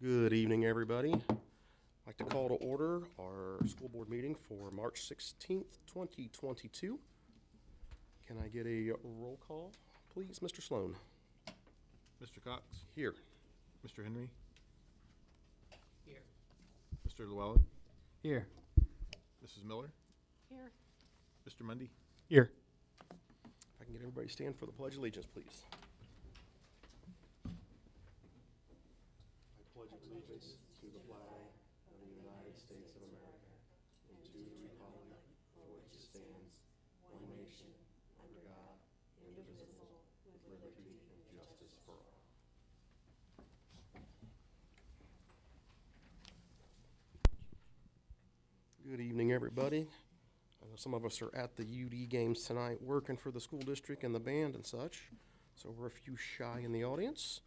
Good evening, everybody. I'd like to call to order our school board meeting for March 16th, 2022. Can I get a roll call, please? Mr. Sloan? Mr. Cox? Here. Mr. Henry? Here. Mr. Llewellyn? Here. Mrs. Miller? Here. Mr. Mundy? Here. If I can get everybody to stand for the Pledge of Allegiance, please. I pledge allegiance to the flag of the United States of America and to the republic for which it stands, one nation, under God, indivisible, with liberty and justice for all. Good evening, everybody. I know some of us are at the UD games tonight, working for the school district and the band and such, so we're a few shy in the audience.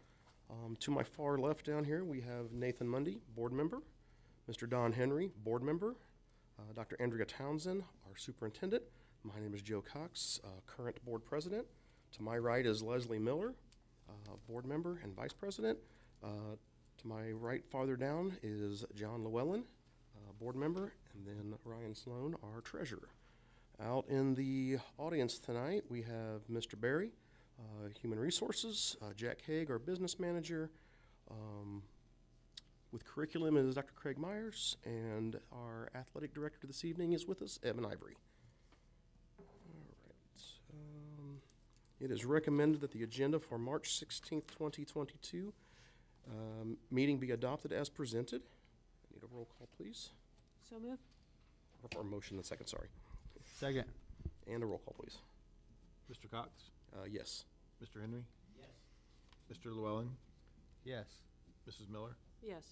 Um, to my far left down here, we have Nathan Mundy, board member, Mr. Don Henry, board member, uh, Dr. Andrea Townsend, our superintendent. My name is Joe Cox, uh, current board president. To my right is Leslie Miller, uh, board member and vice president. Uh, to my right, farther down, is John Llewellyn, uh, board member, and then Ryan Sloan, our treasurer. Out in the audience tonight, we have Mr. Barry, uh, Human Resources, uh, Jack Haig, our business manager. Um, with curriculum is Dr. Craig Myers, and our athletic director this evening is with us, Evan Ivory. All right. um, It is recommended that the agenda for March sixteenth, twenty twenty-two, um, meeting be adopted as presented. I Need a roll call, please? So move. Or a motion in a second, sorry. Second. And a roll call, please. Mr. Cox? Uh, yes. Mr. Henry? Yes. Mr. Llewellyn? Yes. Mrs. Miller? Yes.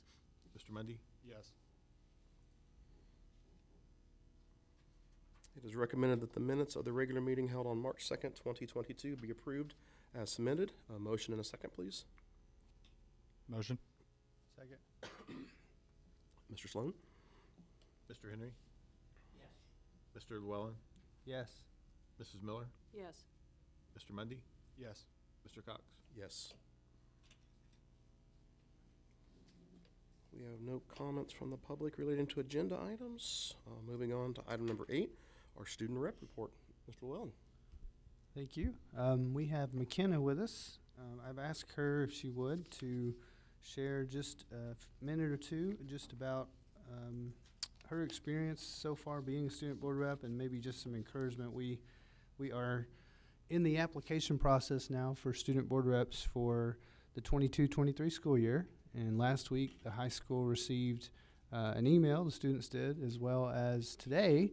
Mr. Mundy? Yes. It is recommended that the minutes of the regular meeting held on March second, twenty twenty-two be approved as submitted. A motion and a second, please. Motion. Second. Mr. Sloan? Mr. Henry? Yes. Mr. Llewellyn? Yes. Mrs. Miller? Yes. Mr. Mundy? Yes. Mr. Cox? Yes. We have no comments from the public relating to agenda items. Uh, moving on to item number eight, our student rep report. Mr. Llewellyn? Thank you. Um, we have McKenna with us. Um, I've asked her if she would to share just a minute or two just about um, her experience so far being a student board rep and maybe just some encouragement. We we are in the application process now for student board reps for the 22-23 school year. And last week, the high school received uh, an email. The students did, as well as today.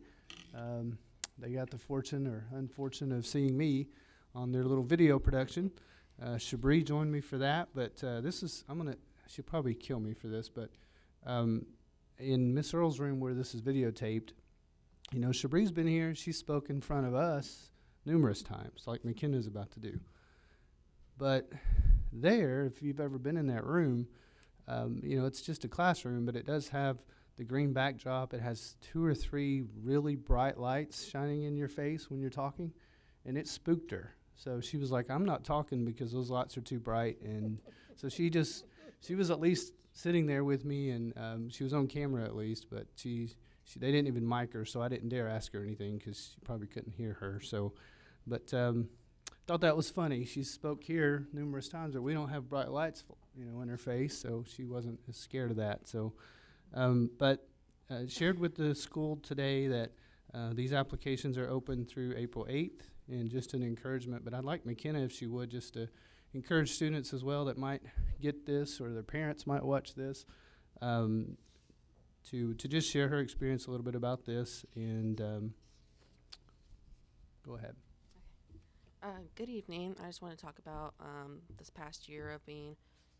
Um, they got the fortune or unfortune of seeing me on their little video production. Uh, Shabri joined me for that, but uh, this is I'm gonna she'll probably kill me for this, but um, in Miss Earl's room where this is videotaped, you know Shabri's been here. She spoke in front of us numerous times, like McKenna is about to do. But there, if you've ever been in that room, um, you know it's just a classroom, but it does have the green backdrop. It has two or three really bright lights shining in your face when you're talking, and it spooked her. So she was like, "I'm not talking because those lights are too bright." And so she just she was at least sitting there with me, and um, she was on camera at least, but she, she they didn't even mic her, so I didn't dare ask her anything because she probably couldn't hear her. So, but um, thought that was funny. She spoke here numerous times, but we don't have bright lights, you know, in her face, so she wasn't as scared of that. So. Um, but uh, shared with the school today that uh, these applications are open through April 8th, and just an encouragement. But I'd like McKenna, if she would, just to encourage students as well that might get this or their parents might watch this, um, to to just share her experience a little bit about this. And um, go ahead. Uh, good evening. I just want to talk about um, this past year of being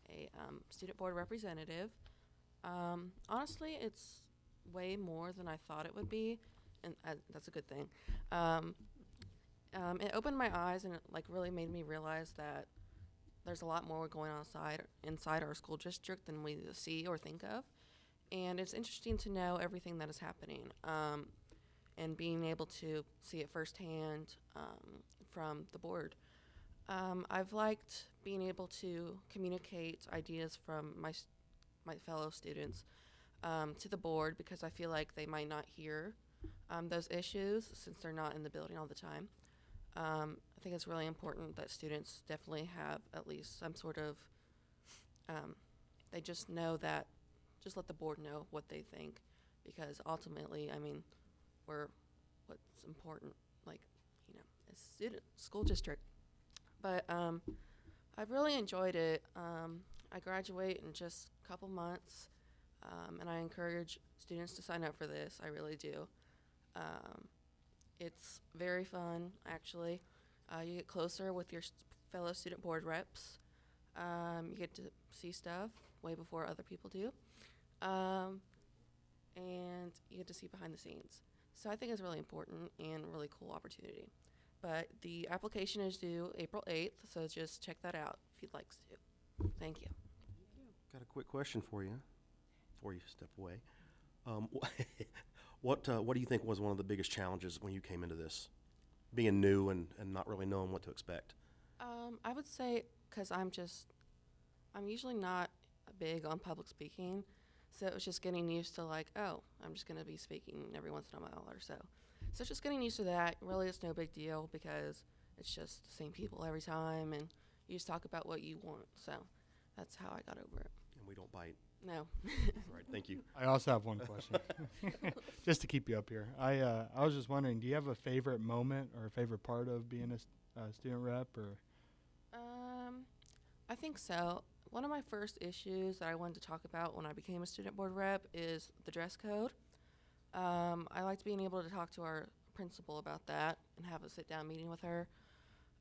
a um, student board representative. Um, honestly, it's way more than I thought it would be, and uh, that's a good thing. Um, um, it opened my eyes and it like really made me realize that there's a lot more going on inside inside our school district than we see or think of, and it's interesting to know everything that is happening. Um, and being able to see it firsthand from the board. Um, I've liked being able to communicate ideas from my my fellow students um, to the board because I feel like they might not hear um, those issues since they're not in the building all the time. Um, I think it's really important that students definitely have at least some sort of, um, they just know that, just let the board know what they think because ultimately, I mean, we're what's important, like, you know, as student, school district. But um, I've really enjoyed it. Um, I graduate in just a couple months, um, and I encourage students to sign up for this. I really do. Um, it's very fun, actually. Uh, you get closer with your fellow student board reps. Um, you get to see stuff way before other people do. And you get to see behind the scenes. So I think it's really important and really cool opportunity. But the application is due April 8th, so just check that out if you'd like to. Thank you. Got a quick question for you, before you step away. Um, what, uh, what do you think was one of the biggest challenges when you came into this? Being new and, and not really knowing what to expect? Um, I would say because I'm just, I'm usually not big on public speaking, so it was just getting used to like, oh, I'm just gonna be speaking every once in a while or so. So just getting used to that. Really, it's no big deal because it's just the same people every time, and you just talk about what you want. So that's how I got over it. And we don't bite. No. All right, thank you. I also have one question, just to keep you up here. I uh, I was just wondering, do you have a favorite moment or a favorite part of being a s- uh, student rep, or Um, I think so. One of my first issues that I wanted to talk about when I became a student board rep is the dress code. Um, I liked being able to talk to our principal about that and have a sit down meeting with her.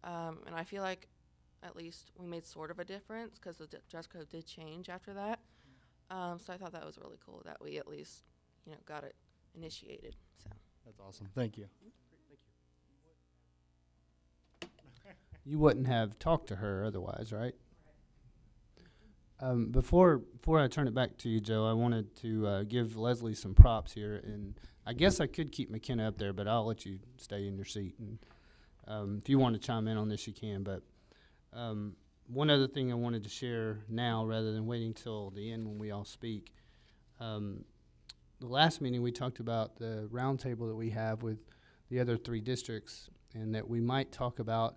Um, and I feel like at least we made sort of a difference because the d- dress code did change after that. Um, so I thought that was really cool that we at least, you know, got it initiated. So. that's awesome. Thank you. Thank you. You wouldn't have talked to her otherwise, right? Um, before before I turn it back to you, Joe, I wanted to uh, give Leslie some props here, and I guess I could keep McKenna up there, but I'll let you stay in your seat. And um, if you want to chime in on this, you can. But um, one other thing I wanted to share now, rather than waiting till the end when we all speak. Um, the last meeting we talked about the roundtable that we have with the other three districts, and that we might talk about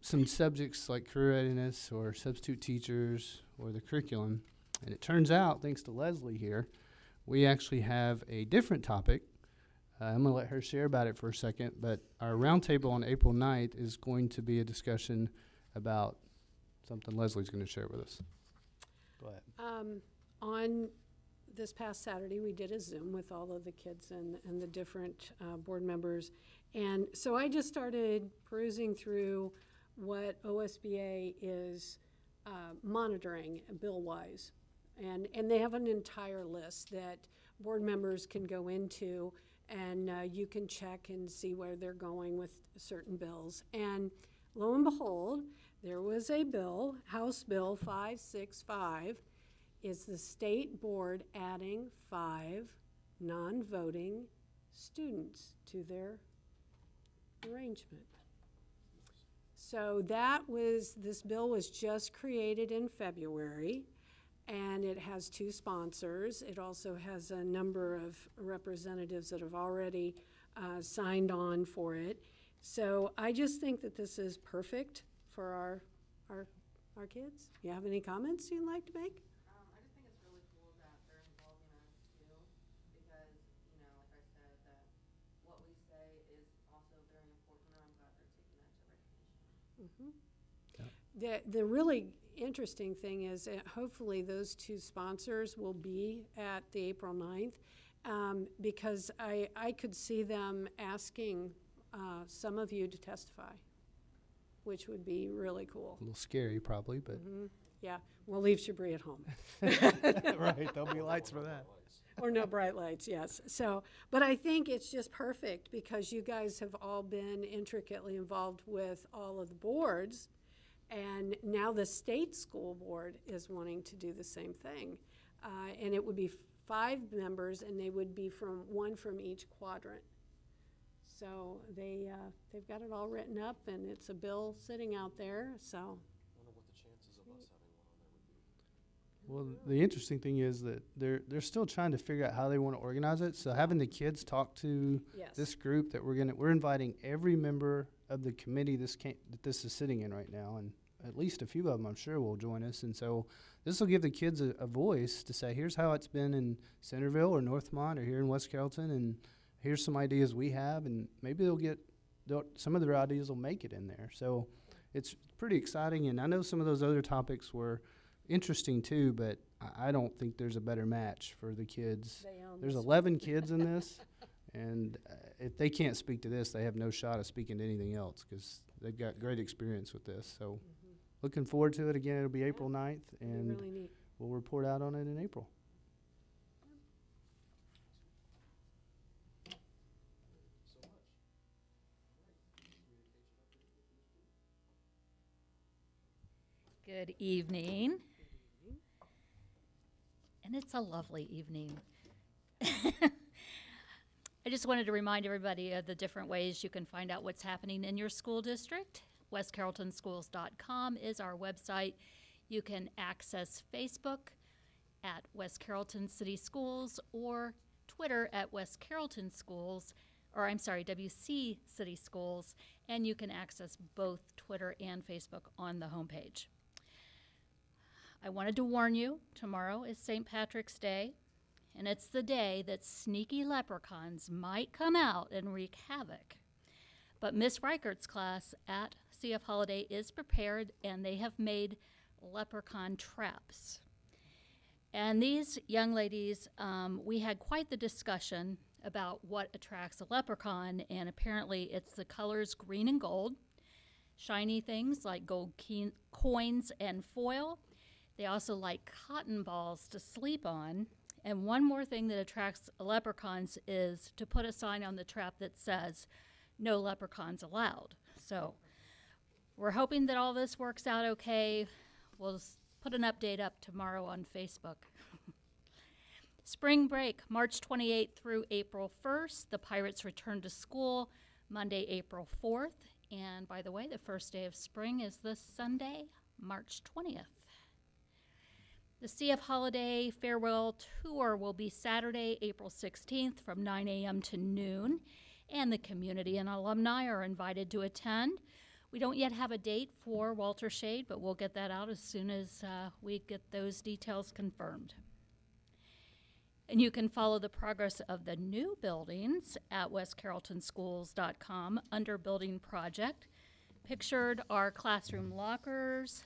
some subjects like career readiness or substitute teachers or the curriculum. And it turns out, thanks to Leslie here, we actually have a different topic. Uh, I'm going to let her share about it for a second, but our roundtable on April 9th is going to be a discussion about something Leslie's going to share with us. Go ahead. Um, on this past Saturday, we did a Zoom with all of the kids and, and the different uh, board members. And so I just started perusing through what OSBA is uh, monitoring bill-wise. And, and they have an entire list that board members can go into and uh, you can check and see where they're going with certain bills. And lo and behold, there was a bill, House Bill 565, is the state board adding five non-voting students to their arrangement. So that was, this bill was just created in February, and it has two sponsors. It also has a number of representatives that have already uh, signed on for it. So I just think that this is perfect for our, our, our kids. You have any comments you'd like to make? Um, I just think it's really cool that they're involving us too, because, you know, like I said, that what we say is also very important, and I'm glad they're taking that to recognition. The, the really interesting thing is hopefully those two sponsors will be at the April 9th, um, because I, I could see them asking uh, some of you to testify, which would be really cool. A little scary, probably, but Yeah, we'll leave Shabri at home. right, there'll be lights for that. Or no bright lights, yes. So, but I think it's just perfect because you guys have all been intricately involved with all of the boards. And now the state school board is wanting to do the same thing. Uh, and it would be five members and they would be from, one from each quadrant. So they, uh, they've got it all written up and it's a bill sitting out there, so. Wonder what the chances of us having one on there would be. Well, the interesting thing is that they're they're still trying to figure out how they want to organize it. So having the kids talk to Yes. this group that we're gonna we're inviting every member of the committee this can that this is sitting in right now, and at least a few of them I'm sure will join us. And so this will give the kids a, a voice to say, here's how it's been in Centerville or Northmont or here in West Carrollton, and here's some ideas we have, and maybe they'll get they'll, some of their ideas will make it in there. So it's pretty exciting, and I know some of those other topics were interesting too, but I, I don't think there's a better match for the kids. There's 11 kids in this, and uh, if they can't speak to this, they have no shot of speaking to anything else because they've got great experience with this. So, looking forward to it again. It'll be April 9th, and really we'll report out on it in April. Good evening. And it's a lovely evening. I just wanted to remind everybody of the different ways you can find out what's happening in your school district. WestCarrolltonSchools.com is our website. You can access Facebook at West Carrollton City Schools or Twitter at West Carrollton Schools, or I'm sorry, WC City Schools, and you can access both Twitter and Facebook on the homepage. I wanted to warn you tomorrow is St. Patrick's Day, and it's the day that sneaky leprechauns might come out and wreak havoc. But Miss Reichert's class at CF Holliday is prepared, and they have made leprechaun traps. And these young ladies, um, we had quite the discussion about what attracts a leprechaun, and apparently it's the colors green and gold, shiny things like gold coins and foil. They also like cotton balls to sleep on. And one more thing that attracts leprechauns is to put a sign on the trap that says, no leprechauns allowed. So we're hoping that all this works out okay. We'll put an update up tomorrow on Facebook. Spring break, March 28th through April 1st. The Pirates return to school Monday, April 4th. And by the way, the first day of spring is this Sunday, March 20th. The CF Holliday Farewell Tour will be Saturday, April 16th from 9 a.m. to noon, and the community and alumni are invited to attend. We don't yet have a date for Walter Shade, but we'll get that out as soon as uh, we get those details confirmed. And you can follow the progress of the new buildings at westcarrolltonschools.com under Building Project. Pictured are classroom lockers,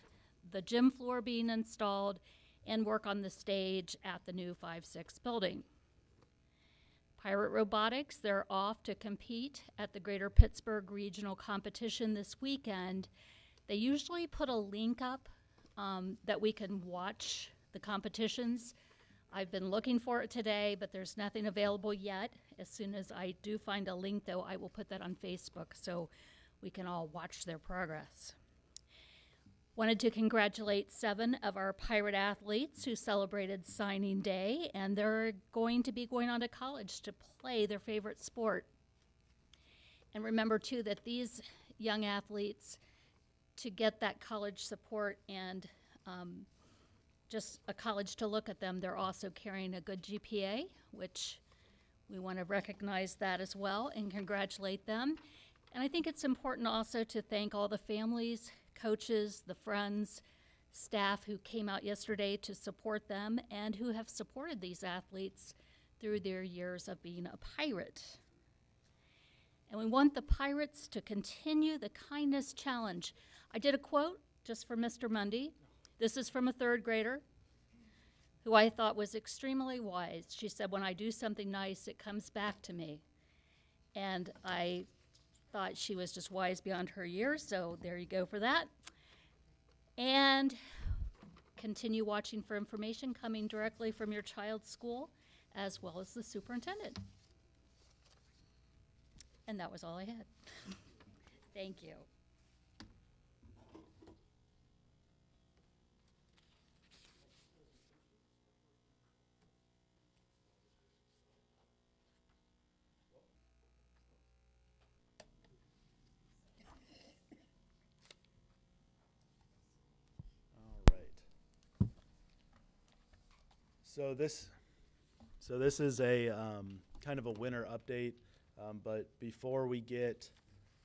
the gym floor being installed, and work on the stage at the new 5 6 building. Pirate Robotics, they're off to compete at the Greater Pittsburgh Regional Competition this weekend. They usually put a link up um, that we can watch the competitions. I've been looking for it today, but there's nothing available yet. As soon as I do find a link, though, I will put that on Facebook so we can all watch their progress. Wanted to congratulate seven of our pirate athletes who celebrated signing day, and they're going to be going on to college to play their favorite sport. And remember, too, that these young athletes, to get that college support and um, just a college to look at them, they're also carrying a good GPA, which we want to recognize that as well and congratulate them. And I think it's important also to thank all the families, coaches, the friends, staff who came out yesterday to support them and who have supported these athletes through their years of being a pirate. And we want the pirates to continue the kindness challenge. I did a quote just for Mr. Mundy. This is from a third grader who I thought was extremely wise. She said, When I do something nice, it comes back to me. And I thought she was just wise beyond her years, so there you go for that. And continue watching for information coming directly from your child's school as well as the superintendent. And that was all I had. Thank you. All right. So this, so this is a um, kind of a winter update, um, but before we get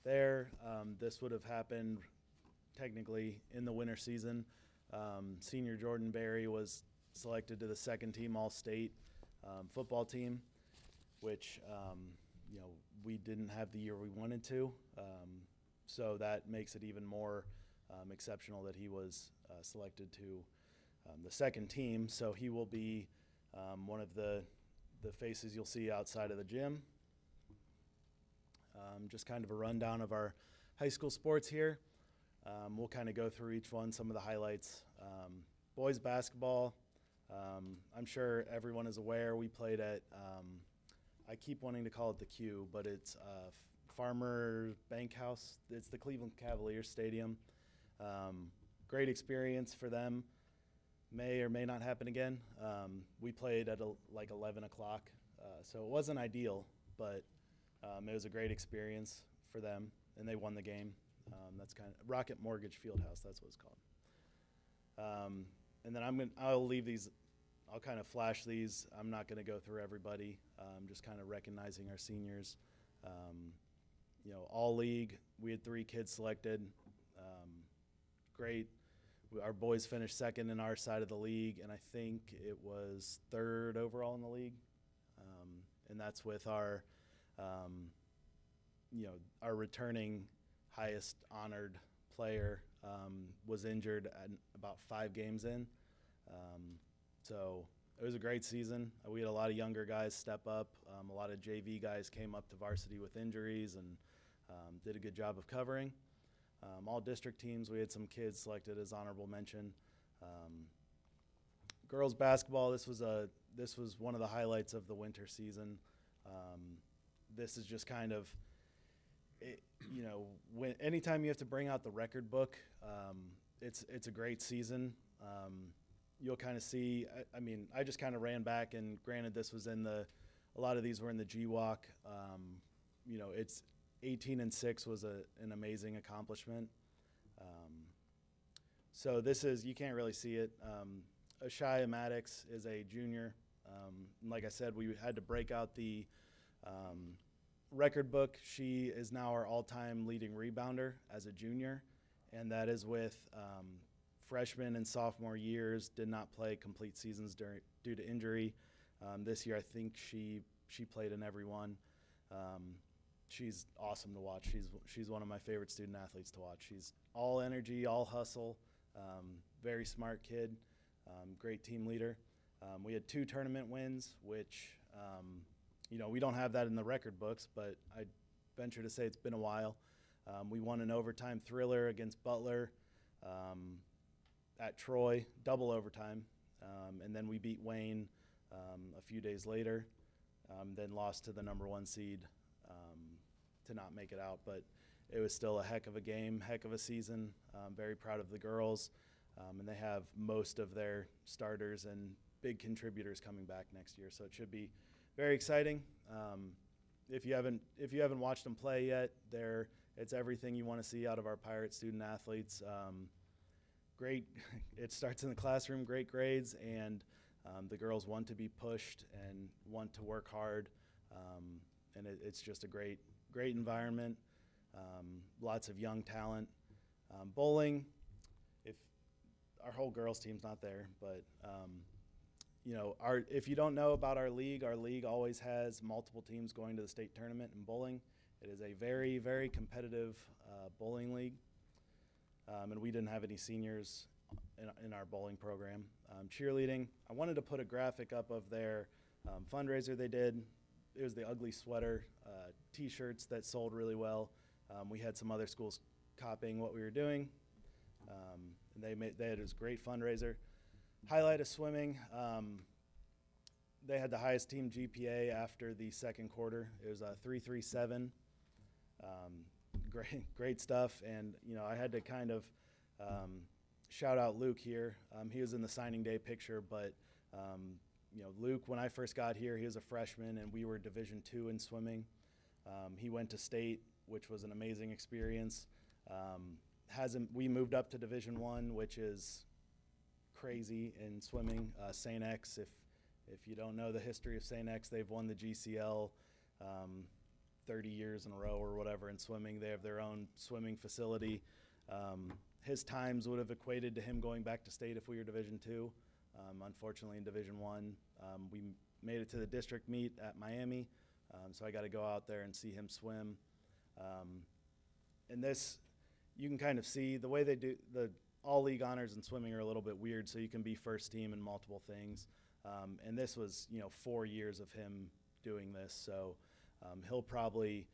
there, um, this would have happened technically in the winter season. Um, senior Jordan Berry was selected to the second team All-State um, football team, which um, you know we didn't have the year we wanted to. So that makes it even more exceptional that he was uh, selected to um, the second team. So he will be um, one of the the faces you'll see outside of the gym. Um, just kind of a rundown of our high school sports here. Um, we'll kind of go through each one, some of the highlights. Um, boys basketball. I'm sure everyone is aware. We played at. I keep wanting to call it the Q, but it's uh, Farmer Bank House. It's the Cleveland Cavaliers Stadium. Um, great experience for them. May or may not happen again. Um, we played at a, like 11 o'clock, uh, so it wasn't ideal, but um, it was a great experience for them, and they won the game. Um, that's kind of Rocket Mortgage Fieldhouse. That's what it's called. Um, and then I'm gonna I'll leave these. I'll kind of flash these. I'm not going to go through everybody. Just kind of recognizing our seniors. Um, you know, all league. We had three kids selected. Um, great. Our boys finished second in our side of the league, and I think it was third overall in the league. Um, and that's with our, um, you know, our returning highest honored player um, was injured at about five games in. Um, so it was a great season. Uh, we had a lot of younger guys step up. Um, a lot of JV guys came up to varsity with injuries and um, did a good job of covering. Um, all district teams, we had some kids selected as honorable mention. Um, girls basketball, this was a this was one of the highlights of the winter season. Um, this is just kind of it, you know, when anytime you have to bring out the record book, um, it's it's a great season. Um, you'll kind of see. I, I mean, I just kind of ran back, and granted, this was in the. A lot of these were in the GWAC. Um, you know, it's 18 and six was a, an amazing accomplishment. Um, so this is you can't really see it. Um, Ashaya Maddox is a junior. Um, like I said, we had to break out the um, record book. She is now our all-time leading rebounder as a junior, and that is with um, freshman and sophomore years. Did not play complete seasons during, due to injury. Um, this year, I think she she played in every one. Um, she's awesome to watch. She's she's one of my favorite student athletes to watch. She's all energy, all hustle. Um, very smart kid. Um, great team leader. Um, we had two tournament wins, which um, you know we don't have that in the record books, but I venture to say it's been a while. Um, we won an overtime thriller against Butler um, at Troy, double overtime, and then we beat Wayne a few days later. Then lost to the number one seed to not make it out, but it was still a heck of a game, heck of a season. Um, very proud of the girls, um, and they have most of their starters and big contributors coming back next year, so it should be very exciting. Um, if you haven't if you haven't watched them play yet, they're it's everything you want to see out of our pirate student athletes. Um, great, it starts in the classroom. Great grades, and um, the girls want to be pushed and want to work hard, um, and it, it's just a great great environment. Um, lots of young talent. Um, bowling, if our whole girls team's not there, but um, you know, our if you don't know about our league, our league always has multiple teams going to the state tournament in bowling. It is a very, very competitive uh, bowling league, um, and we didn't have any seniors in, in our bowling program. Um, cheerleading, I wanted to put a graphic up of their fundraiser they did. It was the ugly sweater, uh, T-shirts that sold really well. Um, we had some other schools copying what we were doing, um, and they made they had this great fundraiser. Highlight of swimming. Um, they had the highest team GPA after the second quarter. It was a 337. Um, great, great stuff. And, you know, I had to kind of um, shout out Luke here. He was in the signing day picture, but, um, you know, Luke, when I first got here, he was a freshman and we were Division two in swimming. Um, he went to state, which was an amazing experience. Um, hasn't we moved up to Division one, which is crazy in swimming. Uh, St. X, if If you don't know the history of St. X, they've won the GCL um, 30 years in a row or whatever in swimming. They have their own swimming facility. Um, his times would have equated to him going back to state if we were Division two. Um, unfortunately, in Division one, um, we made it to the district meet at Miami, um, so I got to go out there and see him swim. Um, and this, you can kind of see the way they do the all league honors in swimming are a little bit weird. So you can be first team in multiple things. Um, and this was, you know, four years of him doing this. So um, he'll probably,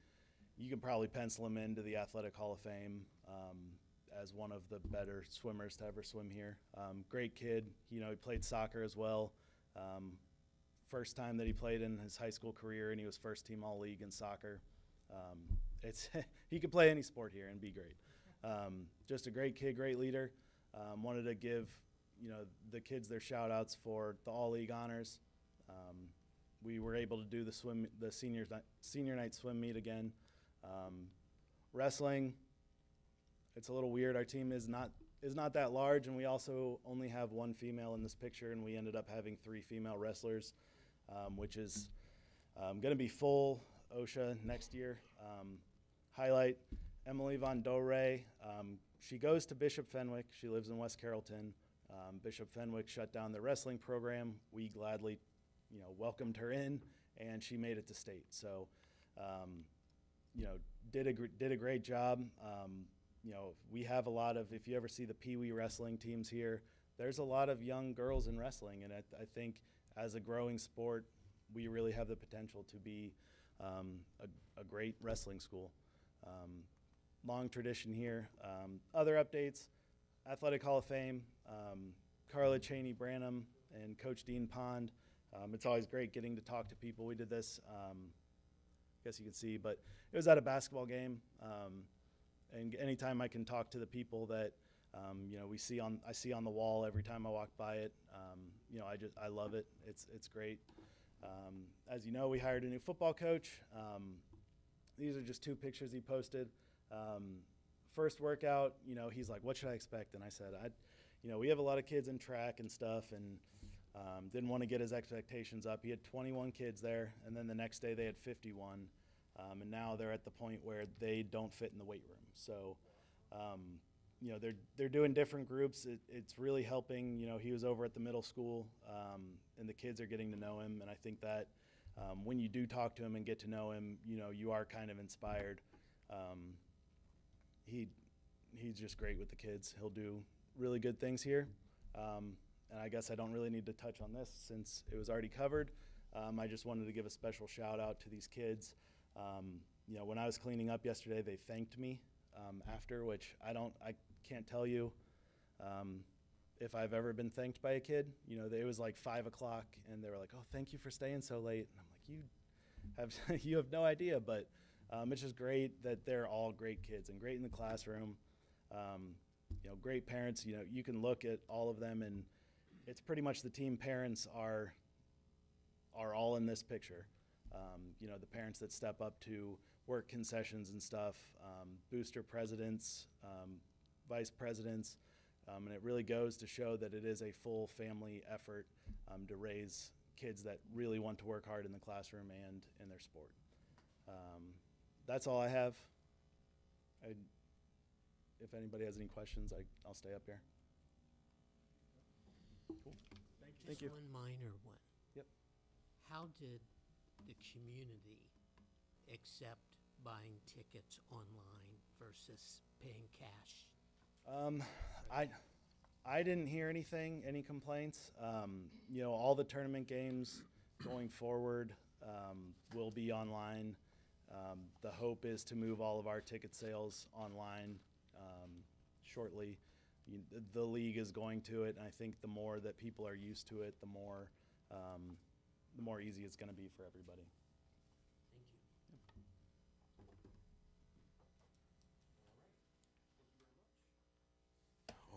you can probably pencil him into the Athletic Hall of Fame um, as one of the better swimmers to ever swim here. Um, great kid. You know, he played soccer as well. Um, first time that he played in his high school career, and he was first team all league in soccer. Um, it's he could play any sport here and be great. Um, just a great kid, great leader. Um, wanted to give you know the kids their shout outs for the all league honors. Um, we were able to do the swim the senior senior night swim meet again. Um, wrestling, it's a little weird. Our team is not is not that large, and we also only have one female in this picture, and we ended up having three female wrestlers, um, which is um, going to be full OHSAA next year. Um, highlight Emily Von Dore. Um, she goes to Bishop Fenwick. She lives in West Carrollton. Um, Bishop Fenwick shut down their wrestling program. We gladly, you know, welcomed her in, and she made it to state. So, you know, did a did a great job. You know, we have a lot of. If you ever see the Pee Wee wrestling teams here, there's a lot of young girls in wrestling, and I, I think as a growing sport, we really have the potential to be um, a, a great wrestling school. Um, long tradition here. Um, other updates: Athletic Hall of Fame, um, Carla Cheney Branham, and Coach Dean Pond. Um, it's always great getting to talk to people. We did this, um, I guess you can see, but it was at a basketball game. And anytime I can talk to the people that um, you know we see on I see on the wall every time I walk by it, um, you know I just I love it. It's it's great. Um, as you know, we hired a new football coach. Um, these are just two pictures he posted. Um, first workout, you know, he's like, "What should I expect?" And I said, "I, you know, we have a lot of kids in track and stuff, and um, didn't want to get his expectations up. He had 21 kids there, and then the next day they had 51, um, and now they're at the point where they don't fit in the weight room. So, um, you know, they're they're doing different groups. It, it's really helping. You know, he was over at the middle school, um, and the kids are getting to know him, and I think that um, when you do talk to him and get to know him, you know, you are kind of inspired. Um, he he's just great with the kids. He'll do really good things here. Um, and I guess I don't really need to touch on this since it was already covered. I just wanted to give a special shout out to these kids. Um, you know, when I was cleaning up yesterday, they thanked me um, after, which I don't, I can't tell you um, if I've ever been thanked by a kid. You know, it was like five o'clock, and they were like, "Oh, thank you for staying so late." And I'm like, "You have, you have no idea," but um, it's just great that they're all great kids and great in the classroom. Um, you know, great parents. You know, you can look at all of them, and it's pretty much the team parents are are all in this picture. Um, you know, the parents that step up to work concessions and stuff, um, booster presidents, um, vice presidents, um, and it really goes to show that it is a full family effort um, to raise kids that really want to work hard in the classroom and in their sport. Um, that's all I have. I, if anybody has any questions, I, I'll stay up here. Thank you. Just one minor one. Yep. How did the community except buying tickets online versus paying cash? Um, I, I didn't hear anything, any complaints. Um, you know, all the tournament games going forward um, will be online. Um, the hope is to move all of our ticket sales online um, shortly. You, the, league is going to it, and I think the more that people are used to it, the more, um, the more easy it's going to be for everybody. Thank you.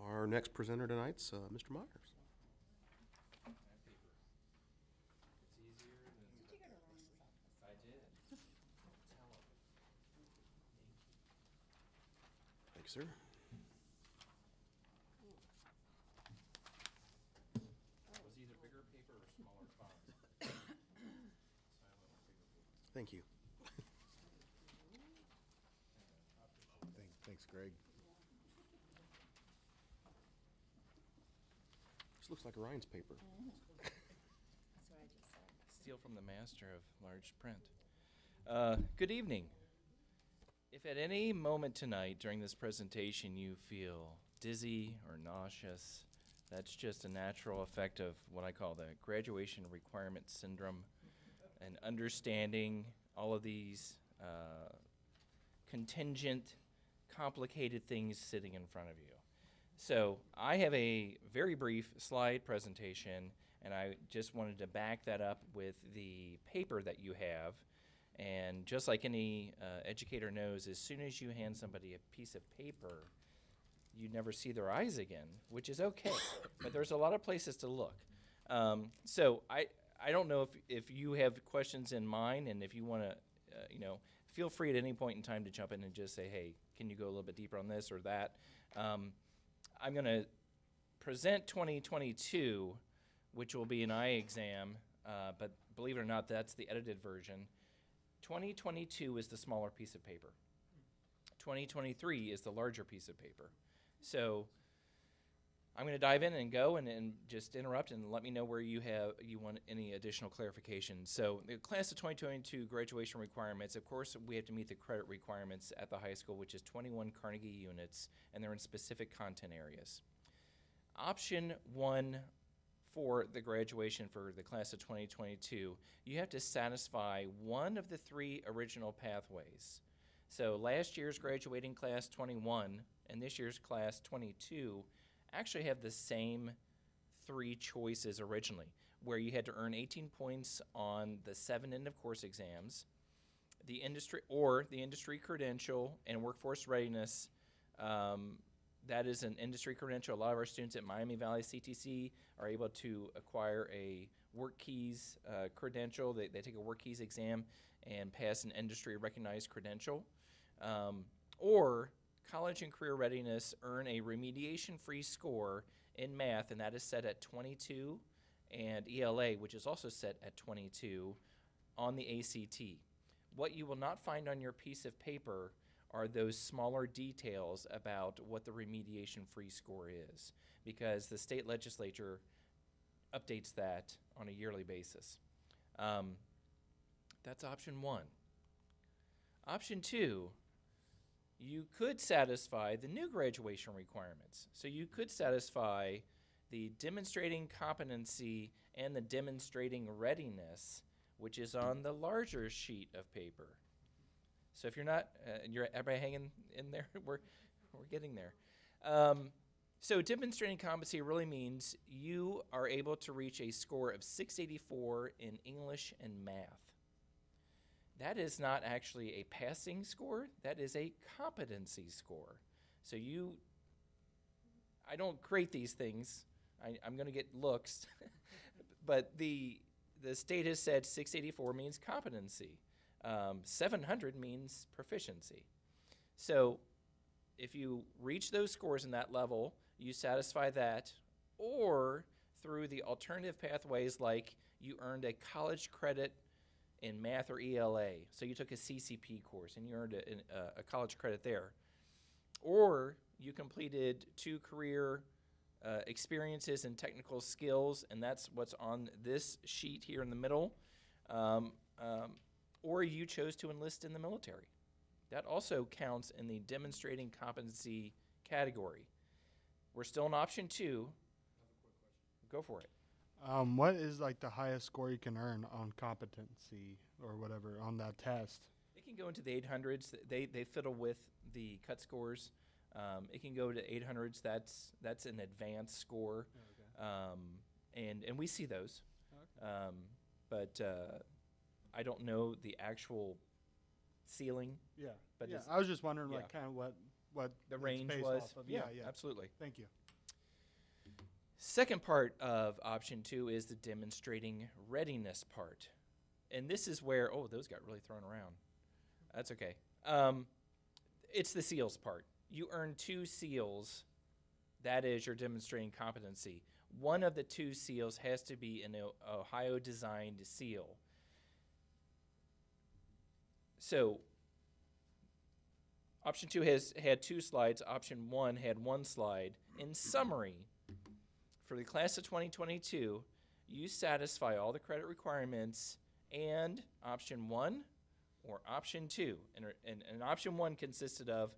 Our next presenter tonight's uh, Mr. Myers. Thank you, sir. was either bigger paper or smaller font. Thank you. Thanks, Greg. This looks like Ryan's paper. Steal from the master of large print. Uh, good evening. If at any moment tonight during this presentation you feel dizzy or nauseous, that's just a natural effect of what I call the graduation requirement syndrome and understanding all of these uh, contingent, complicated things sitting in front of you. So I have a very brief slide presentation, and I just wanted to back that up with the paper that you have. And just like any uh, educator knows, as soon as you hand somebody a piece of paper, you never see their eyes again, which is okay. but there's a lot of places to look. Um, so I I don't know if if you have questions in mind, and if you want to, uh, you know, feel free at any point in time to jump in and just say, hey, can you go a little bit deeper on this or that? Um, I'm going to present 2022, which will be an eye exam, uh, but believe it or not, that's the edited version. 2022 is the smaller piece of paper. 2023 is the larger piece of paper. So I'm going to dive in and go and, and just interrupt and let me know where you have you want any additional clarification. So the class of 2022 graduation requirements, of course, we have to meet the credit requirements at the high school, which is 21 Carnegie units, and they're in specific content areas. Option one for the graduation for the class of 2022, you have to satisfy one of the three original pathways. So last year's graduating class 21 and this year's class 22 actually have the same three choices originally, where you had to earn 18 points on the seven end of course exams, the industry or the industry credential and workforce readiness. Um, that is an industry credential. A lot of our students at Miami Valley CTC are able to acquire a work keys uh, credential. They, they take a work keys exam and pass an industry recognized credential. Um, or college and career readiness earn a remediation free score in math, and that is set at 22, and ELA, which is also set at 22 on the ACT. What you will not find on your piece of paper are those smaller details about what the remediation free score is, because the state legislature updates that on a yearly basis. Um, that's option one. Option two you could satisfy the new graduation requirements. So you could satisfy the demonstrating competency and the demonstrating readiness, which is on the larger sheet of paper. So if you're not, uh, you're everybody hanging in there, we're we're getting there. Um, so demonstrating competency really means you are able to reach a score of 684 in English and math that is not actually a passing score, that is a competency score. So you, I don't create these things. I, am going to get looks, but the the state has said 684 means competency, um, 700 means proficiency. So if you reach those scores in that level, you satisfy that, or through the alternative pathways like you earned a college credit in math or ELA. So you took a CCP course and you earned a, a, college credit there. Or you completed two career uh, experiences and technical skills, and that's what's on this sheet here in the middle. Um, um, or you chose to enlist in the military. That also counts in the demonstrating competency category. We're still in option two. Go for it. Um, what is like the highest score you can earn on competency or whatever on that test? It can go into the 800s. They they fiddle with the cut scores. Um, it can go to 800s. That's that's an advanced score, oh, okay. um, and and we see those. Okay. Um, but uh, I don't know the actual ceiling. Yeah, but yeah, I was just wondering yeah. like kind of what what the range was. Yeah, yeah, yeah, absolutely. Thank you. Second part of option two is the demonstrating readiness part. And this is where, oh, those got really thrown around. That's okay. Um, it's the SEALs part. You earn two SEALs. That is your demonstrating competency. One of the two SEALs has to be an Ohio designed SEAL. So option two has had two slides. Option one had one slide. In summary, for the class of 2022, you satisfy all the credit requirements and option one or option two. And, and, and option one consisted of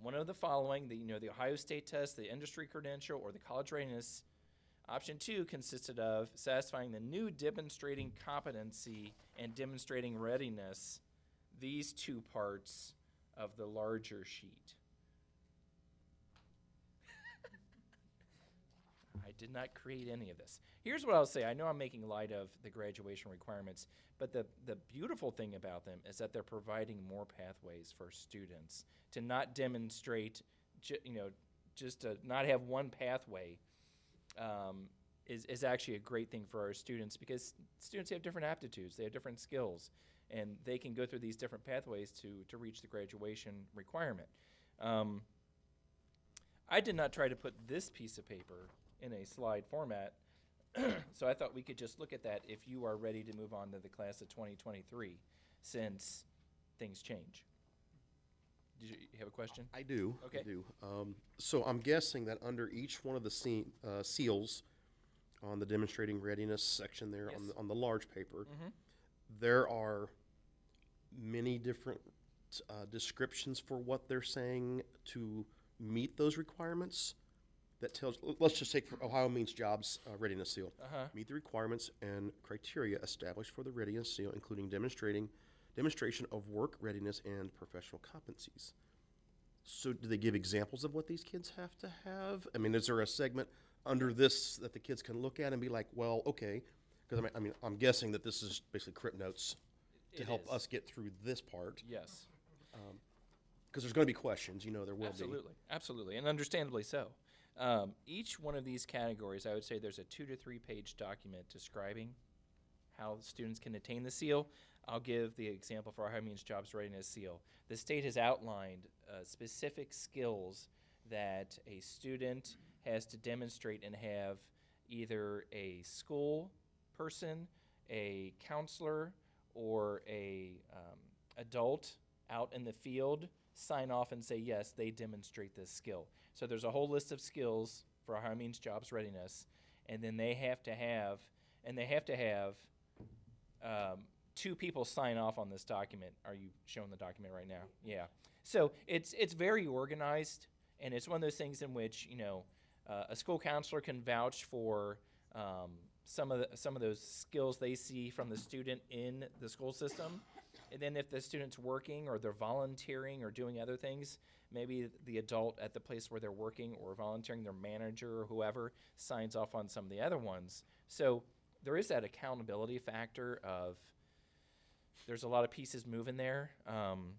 one of the following: the you know the Ohio State test, the industry credential, or the college readiness. Option two consisted of satisfying the new demonstrating competency and demonstrating readiness. These two parts of the larger sheet. I did not create any of this. Here's what I'll say. I know I'm making light of the graduation requirements, but the, the beautiful thing about them is that they're providing more pathways for students to not demonstrate, you know, just to not have one pathway um, is, is actually a great thing for our students because students have different aptitudes, they have different skills, and they can go through these different pathways to, to reach the graduation requirement. Um, I did not try to put this piece of paper in a slide format, so I thought we could just look at that if you are ready to move on to the class of 2023, since things change. Did you have a question? I do. Okay. I do. Um, so I'm guessing that under each one of the se- uh, seals on the demonstrating readiness section there on the, on the large paper, Mhm. there are many different uh, descriptions for what they're saying to meet those requirements. That tells. Let's just take for Ohio Means Jobs uh, Readiness Seal. Uh-huh. Meet the requirements and criteria established for the readiness seal, including demonstrating demonstration of work readiness and professional competencies. So, do they give examples of what these kids have to have? I mean, is there a segment under this that the kids can look at and be like, "Well, okay," because I mean, I mean, I'm guessing that this is basically crib notes to It help is. us get through this part. Yes. Because there's going to be questions, you know, there will be. Absolutely, absolutely, and understandably so. Um, each one of these categories, I would say, there's a two to three page document describing how students can attain the seal. I'll give the example for Ohio Means Jobs Readiness Seal. The state has outlined uh, specific skills that a student has to demonstrate and have either a school person, a counselor, or a um, adult out in the field sign off and say yes, they demonstrate this skill. So there's a whole list of skills for Ohio Means Jobs Readiness, and then they have to have, and they have to have um, two people sign off on this document. Are you showing the document right now? Yeah. So it's it's very organized, and it's one of those things in which you know uh, a school counselor can vouch for um, some of the, some of those skills they see from the student in the school system. And then if the student's working or they're volunteering or doing other things, maybe the adult at the place where they're working or volunteering, their manager or whoever, signs off on some of the other ones. So there is that accountability factor of there's a lot of pieces moving there. Um,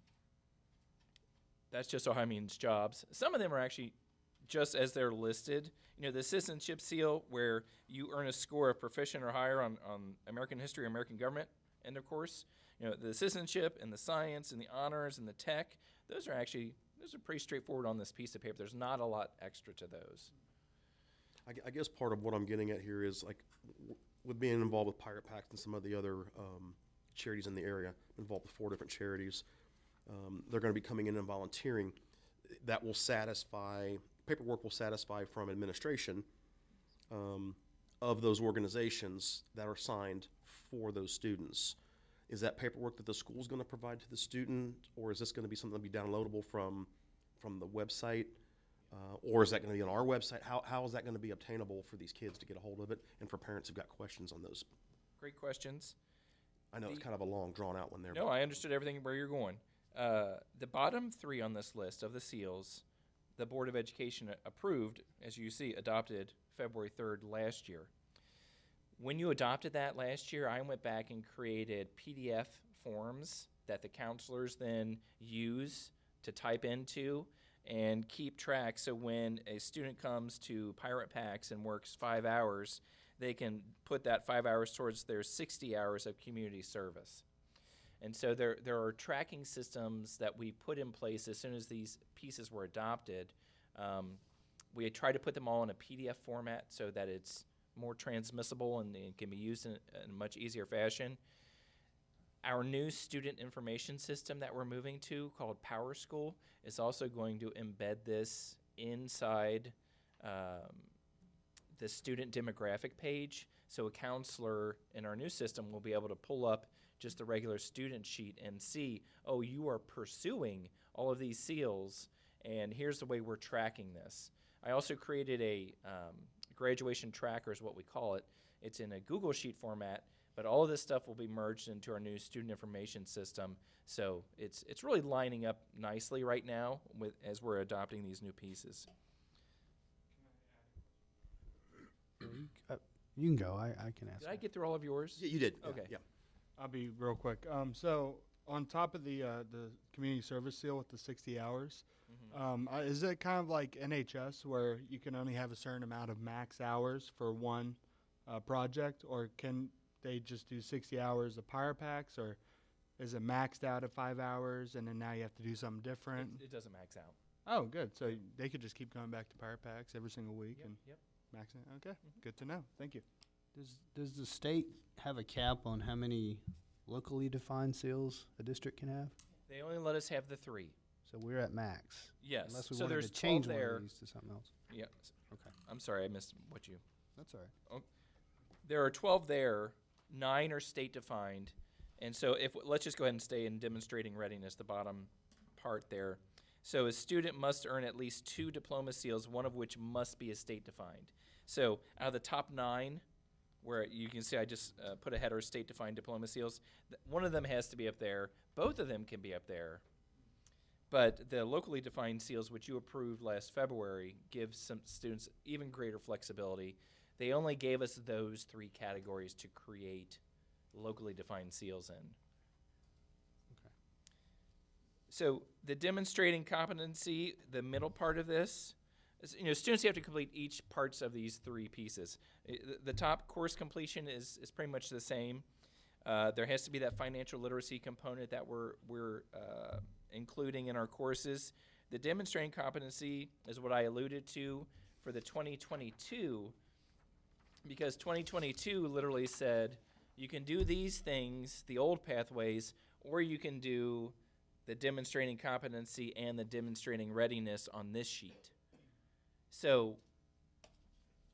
that's just Ohio Means Jobs. Some of them are actually just as they're listed. You know, the citizenship seal, where you earn a score of proficient or higher on, on American history or American government, end of course. You know, the citizenship and the science and the honors and the tech, those are actually, those are pretty straightforward on this piece of paper. There's not a lot extra to those. I, I guess part of what I'm getting at here is like with being involved with Pirate Packs and some of the other um, charities in the area, involved with four different charities. Um, they're going to be coming in and volunteering. That will satisfy paperwork will satisfy from administration um, of those organizations that are signed for those students. Is that paperwork that the school's going to provide to the student, or is this going to be something that'll be downloadable from from the website? Uh, or is that going to be on our website? How, how is that going to be obtainable for these kids to get a hold of it and for parents who've got questions on those? Great questions. I know it's kind of a long, drawn out one there. No, but- I understood everything where you're going. Uh, the bottom three on this list of the seals, the Board of Education approved, as you see, adopted February 3rd last year. When you adopted that last year, I went back and created PDF forms that the counselors then use to type into and keep track. So when a student comes to Pirate Packs and works five hours, they can put that five hours towards their 60 hours of community service. And so there, there are tracking systems that we put in place as soon as these pieces were adopted. Um, we try to put them all in a PDF format so that it's more transmissible and it can be used in, in a much easier fashion. our new student information system that we're moving to, called PowerSchool, is also going to embed this inside um, the student demographic page. So a counselor in our new system will be able to pull up just the regular student sheet and see, oh, you are pursuing all of these seals, and here's the way we're tracking this. I also created a um, graduation tracker, is what we call it. It's in a Google Sheet format, but all of this stuff will be merged into our new student information system. So it's it's really lining up nicely right now with as we're adopting these new pieces. Uh, You can go, I, I can ask. Did I get through all of yours? Yeah, you did. Okay. Yeah. I'll be real quick. Um, so on top of the uh, the community service seal with the 60 hours. Um, uh, is it kind of like NHS where you can only have a certain amount of max hours for one uh, project, or can they just do 60 hours of Power Packs, or is it maxed out at five hours and then now you have to do something different? It, it doesn't max out. Oh, good. So they could just keep going back to Power Packs every single week Yep, and yep. max it. Okay, good to know. Thank you. Does, does the state have a cap on how many locally defined seals a district can have? They only let us have the three. So we're at max. Yes. Unless we so wanted there's to change 12 one there. of these to something else. Yeah. Okay. I'm sorry, I missed what you. That's all right. There are 12 there. Nine are state defined, and so if let's just go ahead and stay in demonstrating readiness, the bottom part there. So a student must earn at least two diploma seals, one of which must be a state defined. So out of the top nine, where you can see I just uh, put a header state defined diploma seals, th- one of them has to be up there. Both of them can be up there. But the locally defined seals, which you approved last February, give some students even greater flexibility. They only gave us those three categories to create locally defined seals in. Okay. So the demonstrating competency, the middle part of this, is, you know, students have to complete each parts of these three pieces. The, the top course completion is, is pretty much the same. Uh, there has to be that financial literacy component that we're, we're uh, including in our courses. The demonstrating competency is what I alluded to for the 2022, because 2022 literally said you can do these things, the old pathways, or you can do the demonstrating competency and the demonstrating readiness on this sheet. So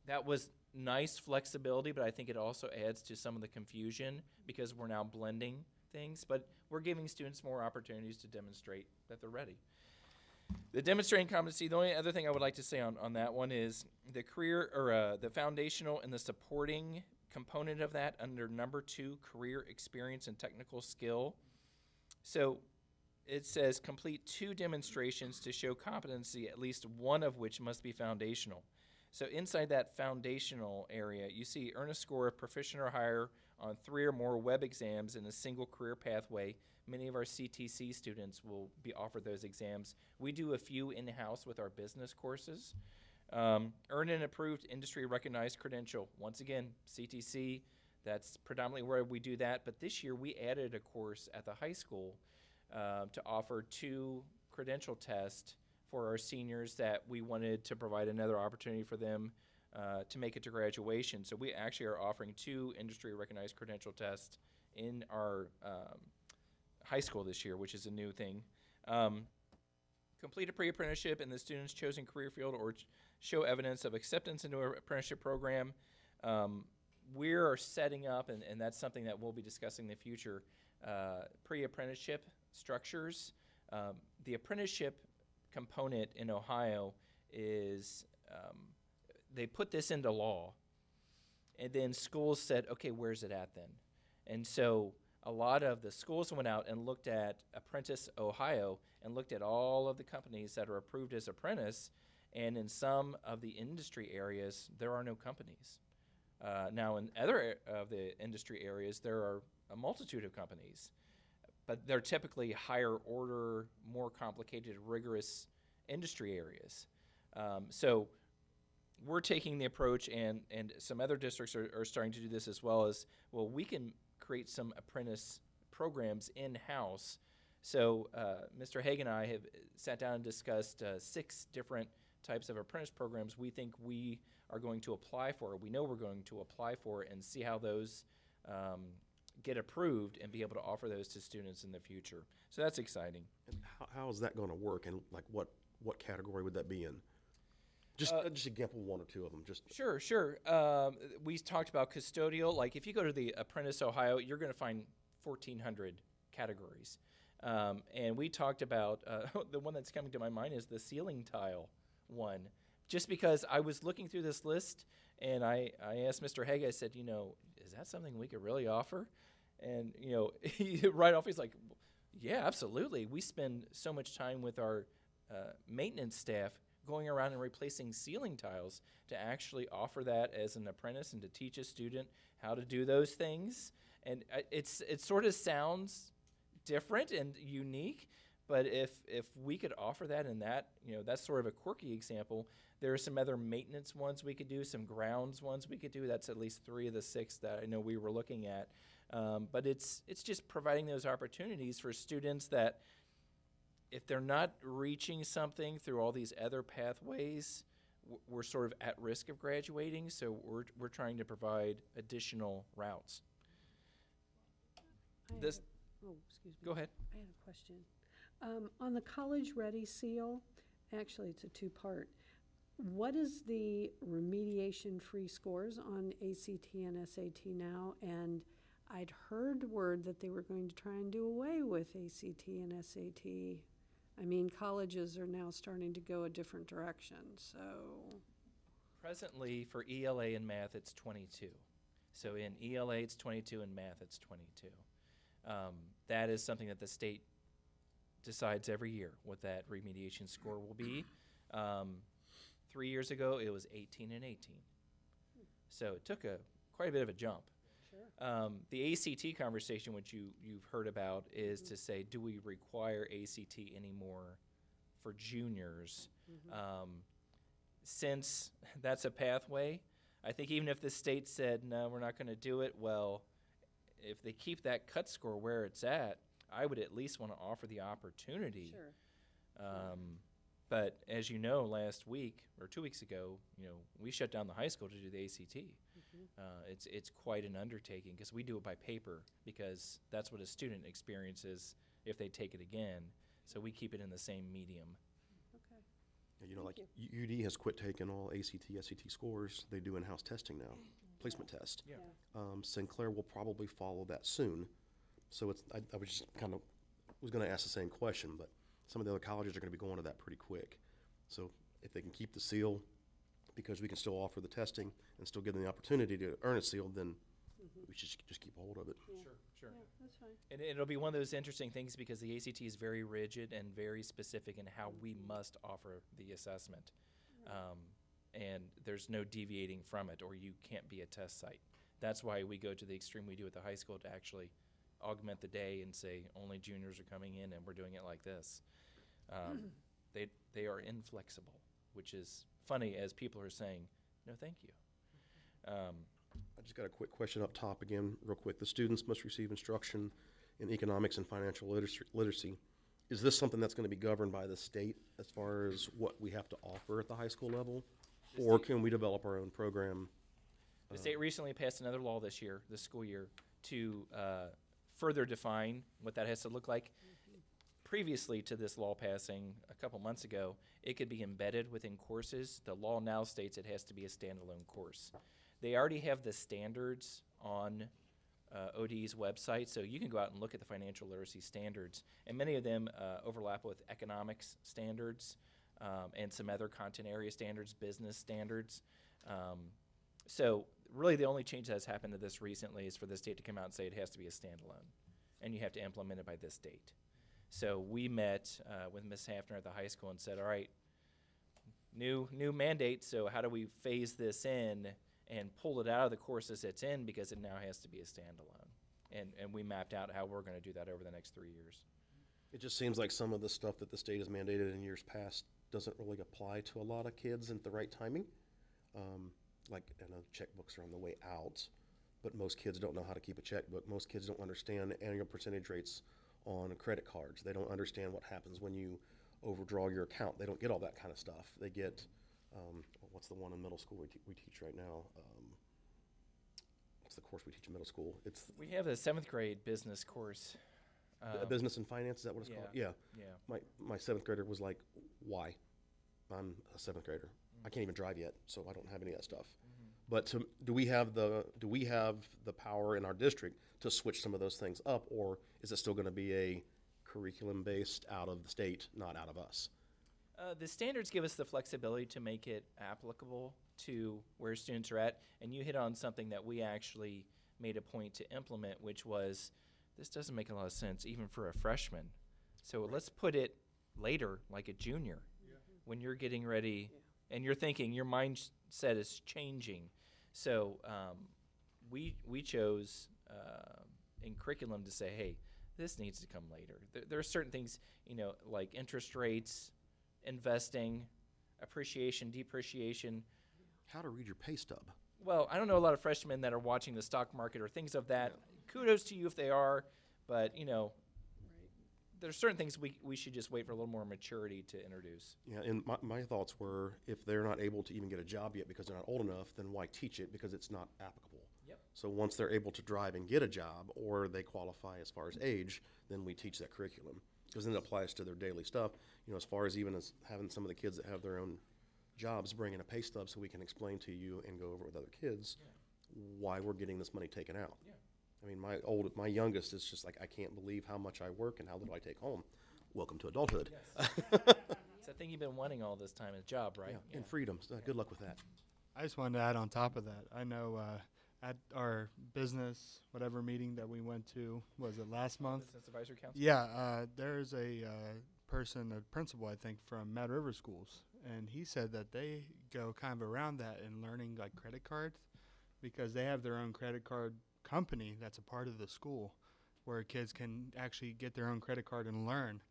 that was nice flexibility, but I think it also adds to some of the confusion because we're now blending things, but we're giving students more opportunities to demonstrate that they're ready. The demonstrating competency, the only other thing I would like to say on, on that one is the career or uh, the foundational and the supporting component of that under number two, career experience and technical skill. So it says complete two demonstrations to show competency, at least one of which must be foundational. So inside that foundational area, you see earn a score of proficient or higher on three or more WebXams in a single career pathway. Many of our CTC students will be offered those exams. We do a few in-house with our business courses. Um, earn an approved industry recognized credential. Once again, CTC, that's predominantly where we do that. But this year we added a course at the high school uh, to offer two credential tests for our seniors that we wanted to provide another opportunity for them uh, to make it to graduation. So we actually are offering two industry recognized credential tests in our um, high school this year, which is a new thing. Um, complete a pre-apprenticeship in the student's chosen career field or ch- show evidence of acceptance into an apprenticeship program. Um, we are setting up, and, and that's something that we'll be discussing in the future, uh, pre-apprenticeship structures. Um, the apprenticeship component in Ohio is um, they put this into law, and then schools said, okay, where's it at then? And so a lot of the schools went out and looked at Apprentice Ohio and looked at all of the companies that are approved as apprentice, and in some of the industry areas, there are no companies. Uh, now, in other of the industry areas, there are a multitude of companies, but they're typically higher order, more complicated, rigorous industry areas. Um, so we're taking the approach, and, and some other districts are, are starting to do this as well, as well, we can create some apprentice programs in house. So, uh, Mr. Haig and I have sat down and discussed uh, six different types of apprentice programs we think we are going to apply for, we know we're going to apply for, and see how those um, get approved and be able to offer those to students in the future. So that's exciting. And how, how is that going to work, and like what what category would that be in? Just Uh, uh, just example one or two of them. Just Sure, sure. Um, we talked about custodial. Like if you go to the Apprentice Ohio, you're going to find 1,400 categories. Um, and we talked about uh, the one that's coming to my mind is the ceiling tile one. Just because I was looking through this list and I, I asked Mr. Haig, I said, you know, is that something we could really offer? And, you know, he, right off, he's like, yeah, absolutely. We spend so much time with our uh, maintenance staff going around and replacing ceiling tiles to actually offer that as an apprentice and to teach a student how to do those things. And uh, it's it sort of sounds different and unique, but if if we could offer that in that, you know, that's sort of a quirky example. There are some other maintenance ones we could do, some grounds ones we could do. That's at least three of the six that I know we were looking at. Um, but it's it's just providing those opportunities for students that if they're not reaching something through all these other pathways, we're sort of at risk of graduating. So we're we're trying to provide additional routes. I This- a- Oh, excuse me. Go ahead. I had a question. Um, on the College Ready seal, actually, it's a two-part. What is the remediation-free scores on ACT and SAT now? And I'd heard word that they were going to try and do away with ACT and SAT. I mean, colleges are now starting to go a different direction, so, Presently, for ELA and math, it's 22. So in ELA, it's 22, and math, it's 22. Um, that is something that the state decides every year what that remediation score will be. Um, three years ago, it was 18 and 18. So it took a quite a bit of a jump. Sure. Um, the ACT conversation, which you, you've heard about, is to say, do we require ACT anymore for juniors? Um, since that's a pathway, I think even if the state said, no, we're not going to do it, well, if they keep that cut score where it's at, I would at least want to offer the opportunity. Sure. Um, but as you know, last week or two weeks ago, you know, we shut down the high school to do the ACT. Uh, it's it's quite an undertaking because we do it by paper because that's what a student experiences if they take it again. So we keep it in the same medium. Okay. Yeah, you know, like Thank U- UD has quit taking all ACT, SAT scores. They do in-house testing now, placement test. Yeah. Um, Sinclair will probably follow that soon. So it's, I, I was just kind of, was gonna ask the same question, but some of the other colleges are gonna be going to that pretty quick. So if they can keep the seal, because we can still offer the testing and still give them the opportunity to earn a seal, then we should just- just keep hold of it. Yeah. Sure, sure. Yeah, that's fine. And it'll be one of those interesting things because the ACT is very rigid and very specific in how we must offer the assessment. Um, and there's no deviating from it, or you can't be a test site. That's why we go to the extreme we do at the high school to actually augment the day and say only juniors are coming in and we're doing it like this. Um, they, they are inflexible, which is funny as people are saying, no, thank you. Um, I just got a quick question up top again, real quick. The students must receive instruction in economics and financial literacy. literacy. Is this something that's going to be governed by the state as far as what we have to offer at the high school level? The Or can we develop our own program? The state recently passed another law this year, this school year, to uh, further define what that has to look like. Previously to this law passing a couple months ago, it could be embedded within courses. The law now states it has to be a standalone course. They already have the standards on uh, ODE's website, so you can go out and look at the financial literacy standards, and many of them uh, overlap with economics standards um, and some other content area standards, business standards. Um, so really, the only change that's happened to this recently is for the state to come out and say it has to be a standalone, and you have to implement it by this date. So we met uh, with Ms. Hafner at the high school and said, "All right, new new mandate. So how do we phase this in and pull it out of the courses it's in because it now has to be a standalone?" And and we mapped out how we're going to do that over the next three years. It just seems like some of the stuff that the state has mandated in years past doesn't really apply to a lot of kids at the right timing. Um, like, I know checkbooks are on the way out, but most kids don't know how to keep a checkbook. Most kids don't understand annual percentage rates on credit cards. They don't understand what happens when you overdraw your account. They don't get all that kind of stuff. They get, um, what's the one in middle school we, te- we teach right now? Um, what's the course we teach in middle school? It's We have a seventh grade business course. Um, business and finance. Is that what it's called? Yeah. Yeah. My my seventh grader was like, "Why?" I'm a seventh grader. I can't even drive yet, so I don't have any of that stuff. But to, do we have the do we have the power in our district to switch some of those things up, or is it still going to be a curriculum based out of the state, not out of us? Uh, the standards give us the flexibility to make it applicable to where students are at. And you hit on something that we actually made a point to implement, which was this doesn't make a lot of sense even for a freshman. So let's put it later, like a junior, when you're getting ready and you're thinking your mindset is changing. So um, we we chose uh, in curriculum to say, hey, this needs to come later. There, there are certain things, you know, like interest rates, investing, appreciation, depreciation. How to read your pay stub? Well, I don't know a lot of freshmen that are watching the stock market or things of that. Kudos to you if they are, but you know, there's certain things we, we should just wait for a little more maturity to introduce. Yeah, and my, my thoughts were if they're not able to even get a job yet because they're not old enough, then why teach it because it's not applicable. Yep. So once they're able to drive and get a job or they qualify as far as age, then we teach that curriculum because then it applies to their daily stuff. You know, as far as even as having some of the kids that have their own jobs bring in a pay stub so we can explain to you and go over with other kids why we're getting this money taken out. Yeah. I mean, my old, my youngest is just like, I can't believe how much I work and how little I take home. Welcome to adulthood. It's that thing you've been wanting all this time, a job, right? Yeah, and freedom. So good luck with that. I just wanted to add on top of that. I know uh, at our business whatever meeting that we went to was it last month? Business Advisory Council? Yeah, uh, there's a uh, person, a principal, I think, from Mad River Schools, and he said that they go kind of around that in learning like credit cards because they have their own credit card company that's a part of the school where kids can actually get their own credit card and learn.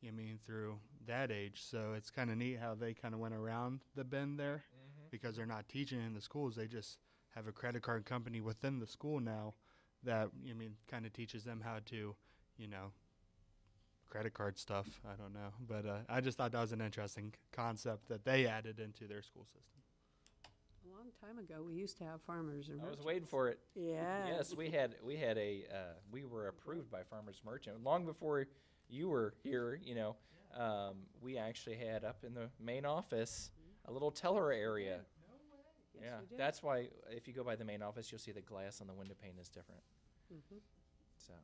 You know I mean through that age, so it's kind of neat how they kind of went around the bend there because they're not teaching in the schools. They just have a credit card company within the school now that you know, I mean kind of teaches them how to, you know, credit card stuff. I don't know, but uh, I just thought that was an interesting concept that they added into their school system. A long time ago, we used to have farmers or I was waiting for it. Yeah. Yes, we had we had a uh, we were approved by Farmers Merchant long before you were here. You know, um, we actually had up in the main office a little teller area. Yes, yeah, we did. that's why if you go by the main office, you'll see the glass on the window pane is different. Mhm. So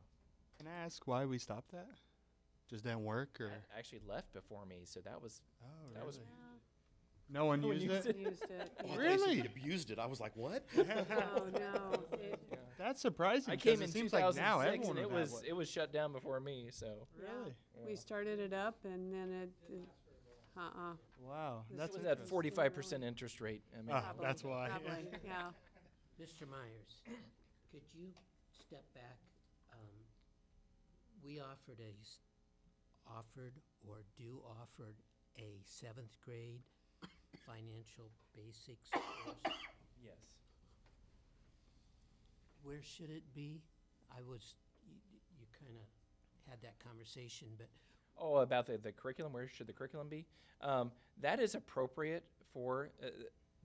Can I ask why we stopped that? Just didn't work, or that actually left before me, so that was oh, that was- really? No one No one used used it. Used it. Oh, I thought you said Really? you'd abused it. I was like, what? No, no. it- That's surprising. I 'cause came it in seems like 2006 now and it would have was one. it was shut down before me. So really. We started it up and then it, it- uh-uh. Wow, This that's it was was at forty five percent interest rate. I mean, Ah, that's why. Probably, yeah. Mr. Myers, could you step back? Um, we offered a, s- offered or do offered a seventh grade financial basics course. yes. Where should it be? I was, you, you kinda had that conversation, but Oh, about the, the curriculum. Where should the curriculum be? Um, that is appropriate for. Uh,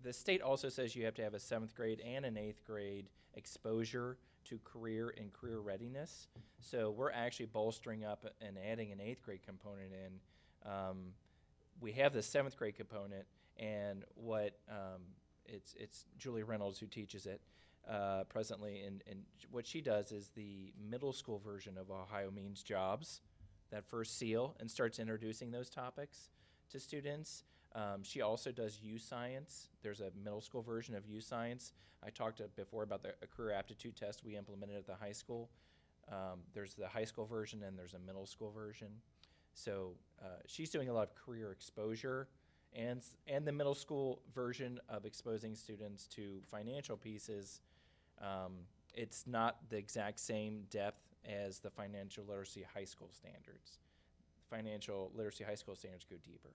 the state also says you have to have a seventh grade and an eighth grade exposure to career and career readiness. So we're actually bolstering up and adding an eighth grade component in. Um, we have the seventh grade component, and what um, it's it's Julie Reynolds who teaches it uh, presently, and, and what she does is the middle school version of Ohio Means Jobs that first seal and starts introducing those topics to students. Um, she also does YouScience. There's a middle school version of YouScience. I talked before about the career aptitude test we implemented at the high school. Um, there's the high school version and there's a middle school version. So uh, she's doing a lot of career exposure and and the middle school version of exposing students to financial pieces. Um, it's not the exact same depth as the financial literacy high school standards. Financial literacy high school standards go deeper.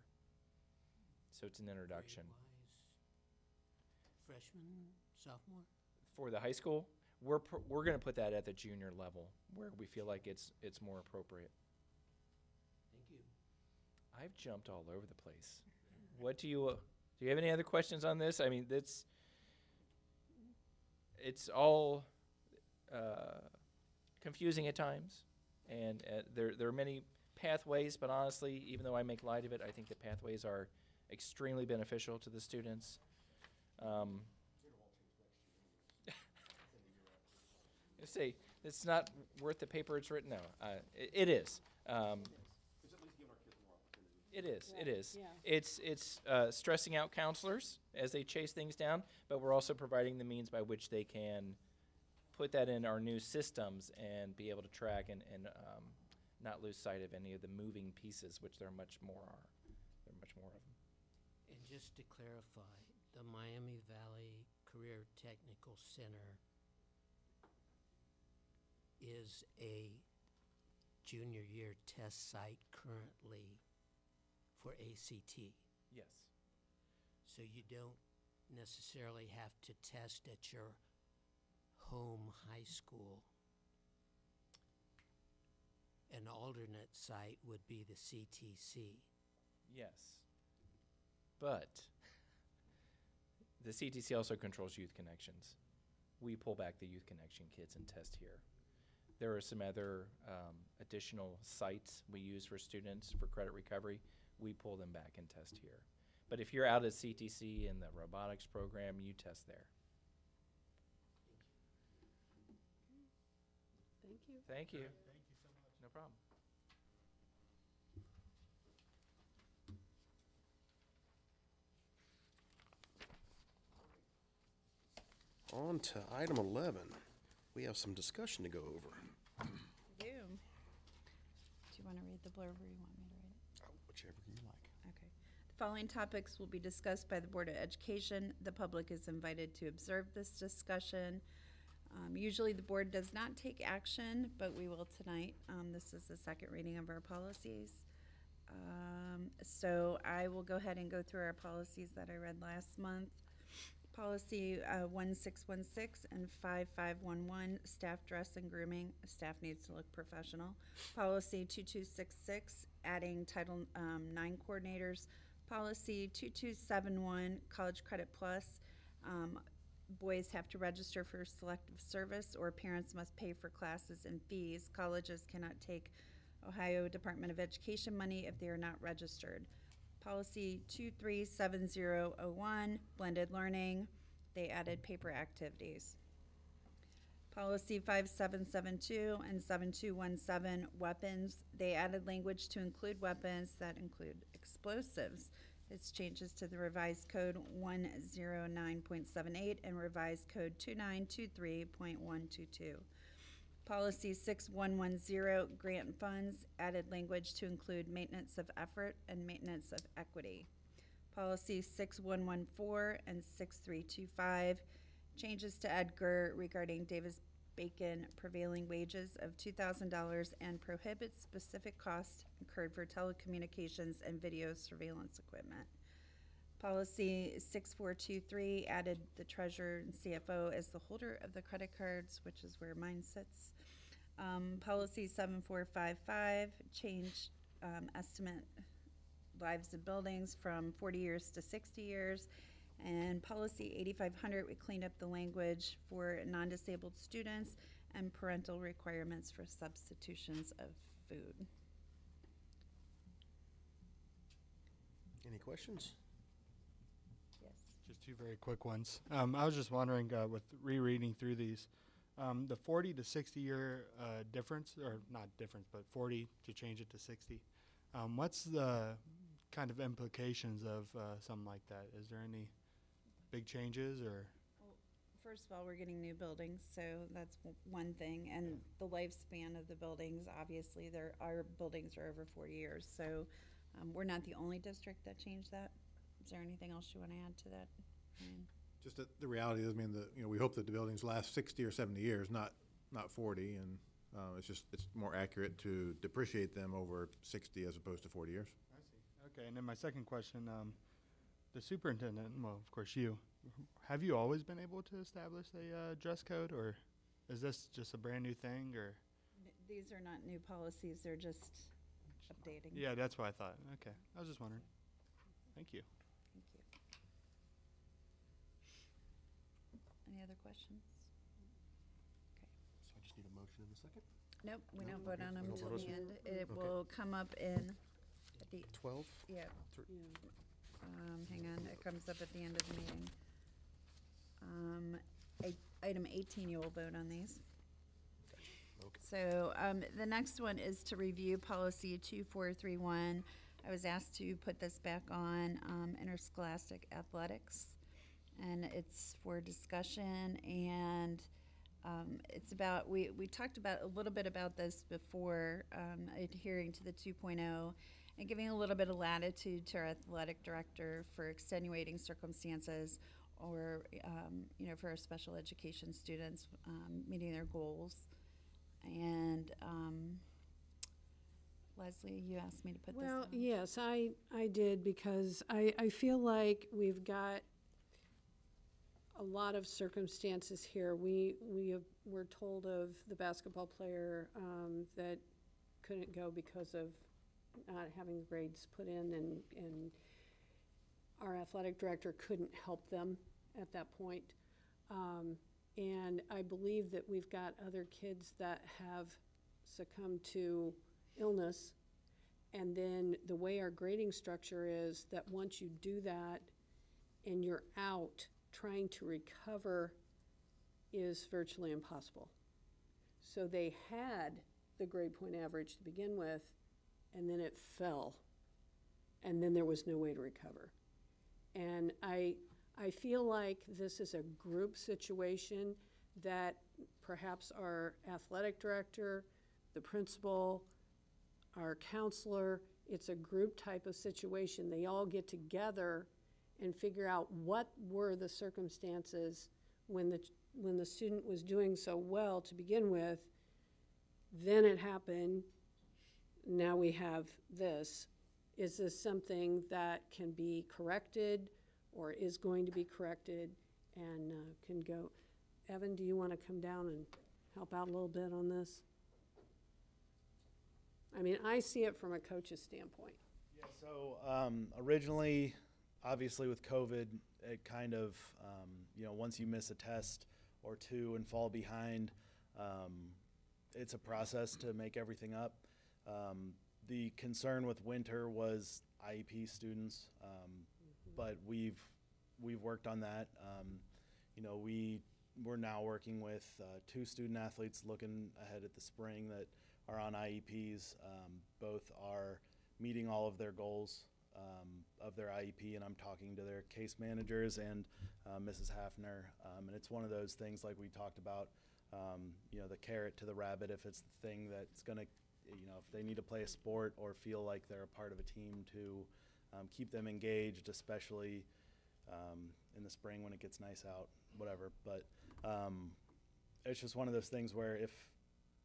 So it's an introduction. freshman, sophomore? For the high school, we're, pr- we're going to put that at the junior level where we feel like it's, it's more appropriate. Thank you. I've jumped all over the place. What do you, do you have any other questions on this? I mean, that's, it's all uh, confusing at times, and uh, there there are many pathways. But honestly, even though I make light of it, I think the pathways are extremely beneficial to the students. Um, say it's not worth the paper it's written. No, uh, it, it is. Um, it is. It is. Yeah. It's it's uh, stressing out counselors as they chase things down, but we're also providing the means by which they can put that in our new systems and be able to track and, and um, not lose sight of any of the moving pieces, which there are much more are. There are much more of them. And just to clarify, the Miami Valley Career Technical Center is a junior year test site currently for ACT. Yes. So you don't necessarily have to test at your home high school. An alternate site would be the CTC. Yes. But the CTC also controls Youth Connections. We pull back the Youth Connection kids and test here. There are some other um, additional sites we use for students for credit recovery. We pull them back and test here. But if you're out at CTC in the robotics program, you test there. Thank you. Thank you. Thank you so much. No problem. On to item 11. We have some discussion to go over. Do. Do you want to read the blurb or you want me to read it? Oh, Whichever you like. Okay. The following topics will be discussed by the Board of Education. The public is invited to observe this discussion. Um, usually the board does not take action, but we will tonight. Um, this is the second reading of our policies. Um, so I will go ahead and go through our policies that I read last month. Policy uh, 1616 and 5511, staff dress and grooming. Staff needs to look professional. Policy 2266, adding Title um, coordinators. Policy 2271, College Credit Plus. Um, boys have to register for selective service, or parents must pay for classes and fees. Colleges cannot take Ohio Department of Education money if they are not registered. Policy 237001, blended learning, they added paper activities. Policy 5772 and 7217, weapons, they added language to include weapons that include explosives. It's changes to the revised code 109.78 and revised code 2923.122. Policy 6110, grant funds, added language to include maintenance of effort and maintenance of equity. Policy 6114 and 6325, changes to Edgar regarding Davis Bacon prevailing wages of $2,000 and prohibits specific costs incurred for telecommunications and video surveillance equipment. Policy 6423 added the treasurer and CFO as the holder of the credit cards, which is where mine sits. Um, policy 7455 changed um, estimate lives of buildings from 40 years to 60 years. And policy 8500, we cleaned up the language for non-disabled students and parental requirements for substitutions of food. Any questions? Yes. Just two very quick ones. Um, I was just wondering, uh, with rereading through these, um, the 40 to 60 year uh, difference, or not difference, but 40 to change it to 60. Um, what's the kind of implications of uh, something like that? Is there any big changes or? First of all, we're getting new buildings, so that's one thing, and the lifespan of the buildings, obviously, there, our buildings are over four years, so, um, we're not the only district that changed that. Is there anything else you wanna add to that? Just that the reality is, I mean, the, you know, we hope that the buildings last sixty or seventy years, not, not forty, and, uh, it's just, it's more accurate to depreciate them over sixty as opposed to forty years. I see. Okay, and then my second question, um, the superintendent, well, of course you, have you always been able to establish a uh, dress code, or is this just a brand new thing, or? These are not new policies, they're just updating. Yeah, that's what I thought. Okay, I was just wondering. Thank you. Any other questions? Okay. So I just need a motion in a second? Nope, we No, don't vote on we them don't till vote the on end. It Okay. will come up in, at the, Twelve? yeah, um, hang on, it comes up at the end of the meeting. Um, eight, item eighteen, you will vote on these. Okay. So, um, the next one is to review policy two four three one. I was asked to put this back on, um, interscholastic athletics. And it's for discussion and, um, it's about, we, we talked about, a little bit about this before, um, adhering to the two oh and giving a little bit of latitude to our athletic director for extenuating circumstances or, um, you know, for our special education students, um, meeting their goals. And, um, Leslie, you asked me to put this. Well, yes, I, I did because I, I feel like we've got a lot of circumstances here. We, we have, we're told of the basketball player, um, that couldn't go because of not having grades put in and, and our athletic director couldn't help them at that point. Um, and I believe that we've got other kids that have succumbed to illness. And then the way our grading structure is that once you do that and you're out, trying to recover is virtually impossible. So they had the grade point average to begin with, and then it fell. And then there was no way to recover. And I, I feel like this is a group situation that perhaps our athletic director, the principal, our counselor, it's a group type of situation. They all get together and figure out what were the circumstances when the, when the student was doing so well to begin with. Then it happened, now we have this. Is this something that can be corrected or is going to be corrected and uh, can go? Evan, do you want to come down and help out a little bit on this? I mean, I see it from a coach's standpoint. Yeah, so um, originally, obviously with COVID, it kind of, um, you know, once you miss a test or two and fall behind, um, it's a process to make everything up. Um, the concern with winter was IEP students, um, but we've we've worked on that. Um, you know, we we're now working with uh, two student athletes looking ahead at the spring that are on IEPs. Um, both are meeting all of their goals um, of their IEP, and I'm talking to their case managers and uh, Mrs. Hafner. Um, and it's one of those things like we talked about, um, you know, the carrot to the rabbit. If it's the thing that's going to, you know, if they need to play a sport or feel like they're a part of a team to um, keep them engaged, especially um, in the spring when it gets nice out, whatever. But um, it's just one of those things where if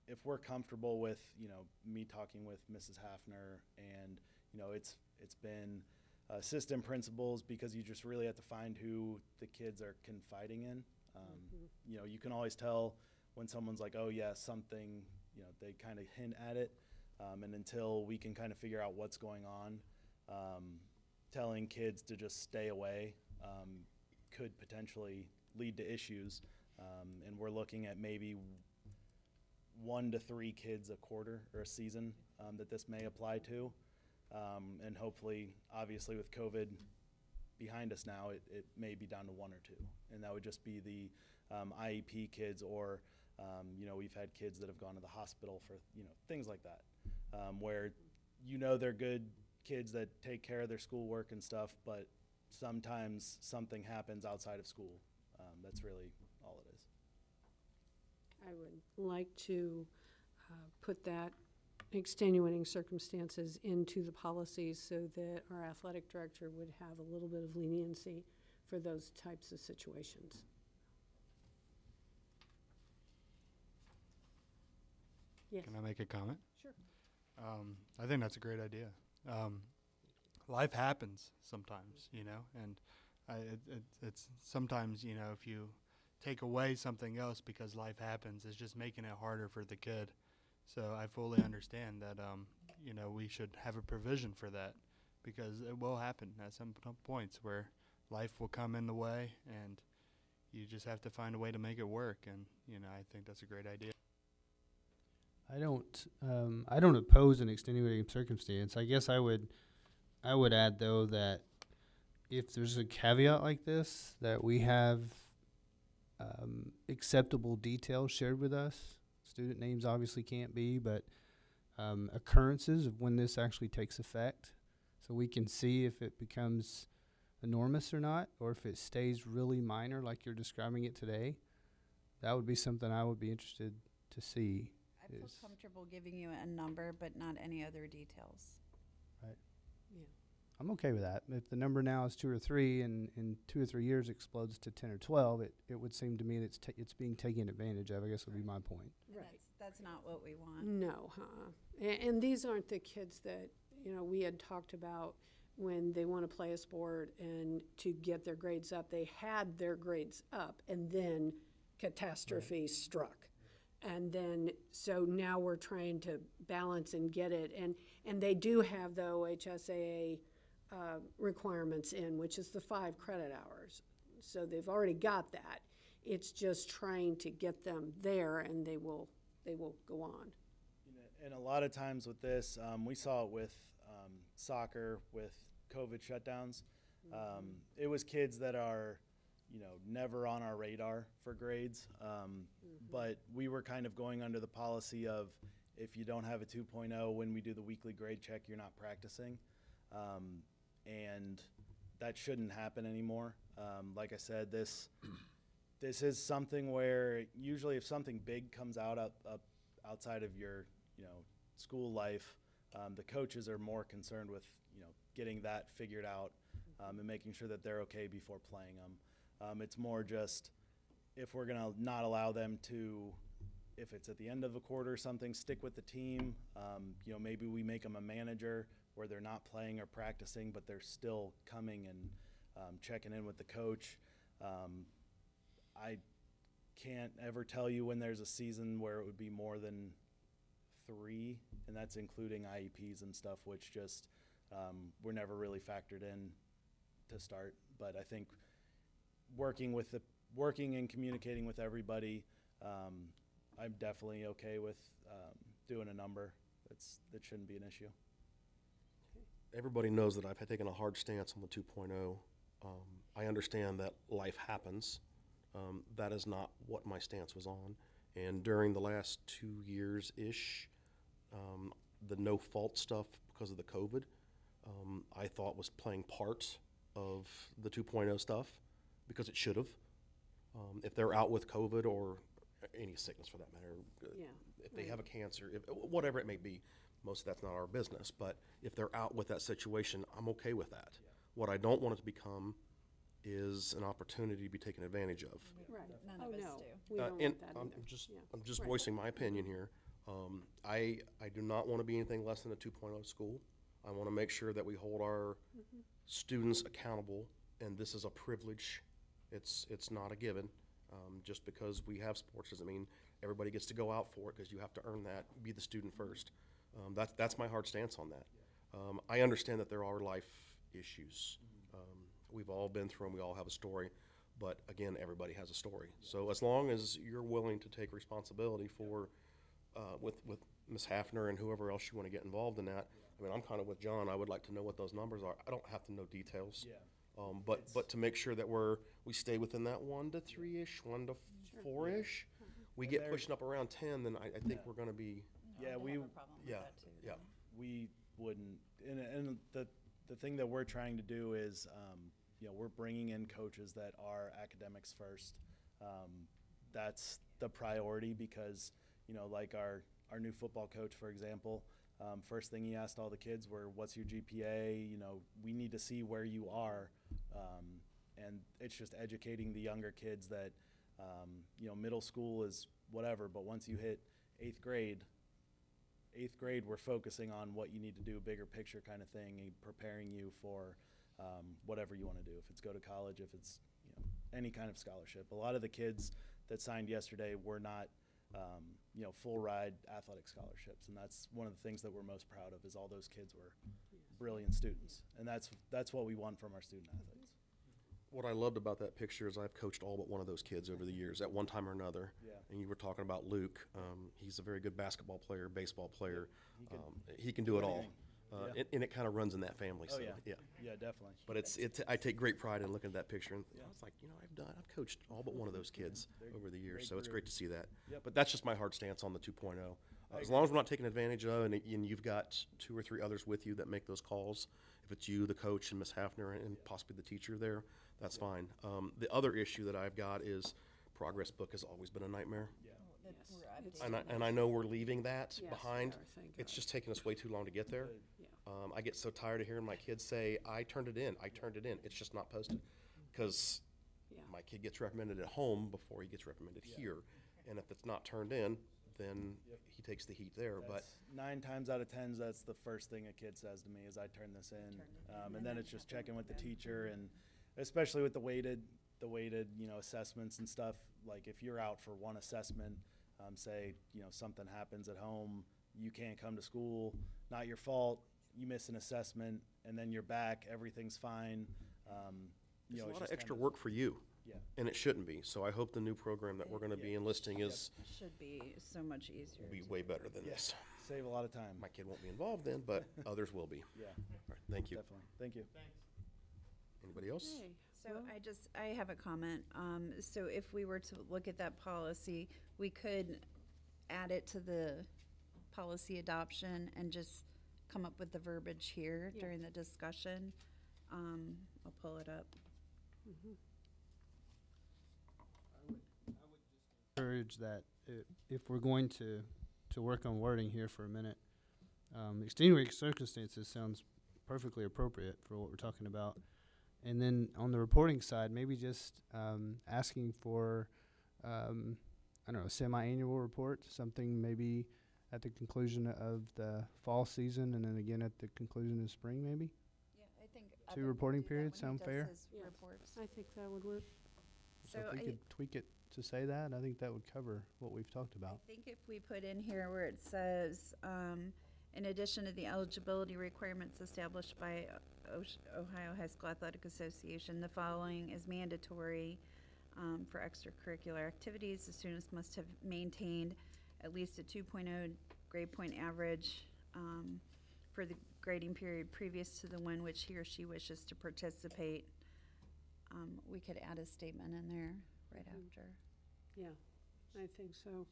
if we're comfortable with you know me talking with Mrs. Hafner and you know it's it's been assistant principals because you just really have to find who the kids are confiding in. Um, You know, you can always tell when someone's like, "Oh yeah, something." You know, they kind of hint at it, um, and until we can kind of figure out what's going on, um, telling kids to just stay away um, could potentially lead to issues. Um, and we're looking at maybe one to three kids a quarter or a season um, that this may apply to. Um, and hopefully, obviously, with COVID behind us now, it, it may be down to one or two. And that would just be the um, IEP kids, or, um, you know, we've had kids that have gone to the hospital for, you know, things like that, um, where you know they're good kids that take care of their schoolwork and stuff, but sometimes something happens outside of school. Um, that's really all it is. I would like to uh, put that extenuating circumstances into the policies so that our athletic director would have a little bit of leniency for those types of situations. Yes, Can I make a comment? sure. Um, I think that's a great idea. Um, life happens sometimes, you know, and I, it, it, it's sometimes, you know, if you take away something else because life happens, it's just making it harder for the kid. So I fully understand that, um, you know, we should have a provision for that because it will happen at some points where life will come in the way and you just have to find a way to make it work. And, you know, I think that's a great idea. I don't, um, I don't oppose an extenuating circumstance. I guess I would, I would add though that if there's a caveat like this, that we have um, acceptable details shared with us. Student names obviously can't be, but um, occurrences of when this actually takes effect, so we can see if it becomes enormous or not, or if it stays really minor like you're describing it today. That would be something I would be interested to see. I feel comfortable giving you a number, but not any other details. Right. Yeah. I'm okay with that. If the number now is two or three, and in two or three years explodes to ten or twelve, it, it would seem to me that it's ta- it's being taken advantage of. I guess would be my point. And Right. That's, that's not what we want. No, huh? And, and these aren't the kids that, you know, we had talked about when they want to play a sport and to get their grades up. They had their grades up and then catastrophe struck. And then, so now we're trying to balance and get it. And, and they do have the OHSAA uh, requirements in, which is the five credit hours. So they've already got that. It's just trying to get them there and they will, they will go on. And a lot of times with this, um, we saw it with um, soccer, with COVID shutdowns. Um, it was kids that are, you know, never on our radar for grades. Um, But we were kind of going under the policy of if you don't have a 2.0 when we do the weekly grade check, you're not practicing. Um, and that shouldn't happen anymore. Um, like I said, this this is something where usually if something big comes out up, up outside of your you know school life, um, the coaches are more concerned with you know getting that figured out um, and making sure that they're okay before playing them. Um, it's more just if we're gonna not allow them to, if it's at the end of a quarter or something, stick with the team. Um, you know maybe we make them a manager where they're not playing or practicing, but they're still coming and um, checking in with the coach. Um, I can't ever tell you when there's a season where it would be more than three, and that's including IEPs and stuff, which just um, were never really factored in to start. But I think working with the working and communicating with everybody, um, I'm definitely okay with um, doing a number. That's that shouldn't be an issue. Everybody knows that I've taken a hard stance on the 2.0. Um, I understand that life happens. Um, that is not what my stance was on. And during the last two years ish, um, the no fault stuff because of the COVID, um, I thought was playing parts of the 2.0 stuff because it should have. Um, if they're out with COVID or any sickness for that matter, uh, Yeah, if they have a cancer, if, whatever it may be, most of that's not our business. But if they're out with that situation, I'm okay with that. What I don't want it to become is an opportunity to be taken advantage of. Right. None Oh, of us no, do. we Uh, don't and want that I'm either. just, Yeah. I'm just Right. voicing my opinion here. Um, I, I do not want to be anything less than a 2.0 school. I want to make sure that we hold our Mm-hmm. students accountable, and this is a privilege. It's, it's not a given. Um, just because we have sports doesn't mean everybody gets to go out for it, because you have to earn that, be the student first. Um, that's, that's my hard stance on that. Um, I understand that there are life issues. Um, we've all been through them, we all have a story, but again, everybody has a story. So as long as you're willing to take responsibility for, uh, with, with Ms. Hafner and whoever else you want to get involved in that, I mean, I'm kind of with John, I would like to know what those numbers are. I don't have to know details. Yeah. Um, but, but to make sure that we're, we stay within that one to three-ish, one to four-ish, we And get there- pushing up around ten, then I, I think Yeah. we're gonna be, Yeah, we yeah, yeah. we wouldn't and, and the the thing that we're trying to do is um, you know we're bringing in coaches that are academics first um, that's the priority because you know like our our new football coach for example um, first thing he asked all the kids were what's your gpa you know we need to see where you are um, and it's just educating the younger kids that um, you know middle school is whatever but once you hit eighth grade eighth grade, we're focusing on what you need to do, a bigger picture kind of thing, and preparing you for um, whatever you want to do. If it's go to college, if it's you know any kind of scholarship. A lot of the kids that signed yesterday were not um, you know full ride athletic scholarships, and that's one of the things that we're most proud of. Is all those kids were brilliant students, and that's that's what we want from our student athletes. What I loved about that picture is I've coached all but one of those kids over the years at one time or another. Yeah. And you were talking about Luke. Um, he's a very good basketball player, baseball player. He can Um, he can do it all. Uh, Yeah. and, and it kind of runs in that family. Oh, so, yeah. Yeah, definitely. But it's it. I take great pride in looking at that picture, and I was like, you know, I've done, I've coached all but one of those kids over the years, so it's group. great to see that. Yep. But that's just my hard stance on the 2.0. Uh, as long as we're not taking advantage of, and, and you've got two or three others with you that make those calls. If it's you, the coach, and Miss Hafner, and possibly the teacher there, that's fine. Um, the other issue that I've got is ProgressBook has always been a nightmare. Yeah. Yes, And I, and I know we're leaving that Yes, behind. we are, thank It's God. just taking us way too long to get there. Yeah. Um, I get so tired of hearing my kids say, I turned it in, I turned it in. It's just not posted. Because Yeah. my kid gets recommended at home before he gets recommended here. And if it's not turned in, then he takes the heat there. But That's nine times out of ten, that's the first thing a kid says to me is I turn this in. Um, and then it's just checking with the teacher and especially with the weighted, the weighted, you know, assessments and stuff. Like if you're out for one assessment, um, say, you know, something happens at home, you can't come to school, not your fault, you miss an assessment and then you're back, everything's fine. Um, you it's know, a it's lot of extra kinda- work for you. Yeah. And it shouldn't be. So I hope the new program that we're gonna be enlisting is, Should be so much easier. will be to- way better than this. Save a lot of time. My kid won't be involved then, but others will be. Yeah, All right, thank you. definitely. Thank you. Anybody else? Okay, So well, I just, I have a comment. Um, so if we were to look at that policy, we could add it to the policy adoption and just come up with the verbiage here Yeah. during the discussion. Um, I'll pull it up. mhm. encourage that i- if we're going to, to work on wording here for a minute, um, extenuating circumstances sounds perfectly appropriate for what we're talking about. And then on the reporting side, maybe just um, asking for, um, I don't know, a semi-annual report, something maybe at the conclusion of the fall season and then again at the conclusion of spring, maybe? Yeah, I think. Two reporting periods sound fair? Yes. I think that would work. So So if we I- could tweak it to say that, I think that would cover what we've talked about. I think if we put in here where it says, um, in addition to the eligibility requirements established by O- Osh- Ohio High School Athletic Association, the following is mandatory, um, for extracurricular activities. The students must have maintained at least a 2.0 grade point average, um, for the grading period previous to the one which he or she wishes to participate. Um, we could add a statement in there right Mhm. after. Yeah, I think so.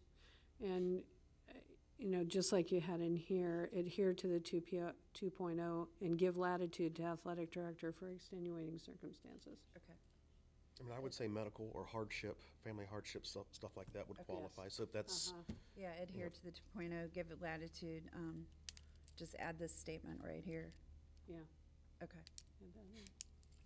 And, uh, you know, just like you had in here, adhere to the two P, two oh and give latitude to athletic director for extenuating circumstances. Okay. I mean, I would say medical or hardship, family hardship, stuff, stuff like that would Okay. qualify. So if that's, Uh-huh. Yeah, adhere to the two oh, give it latitude, um, just add this statement right here. Yeah. Okay.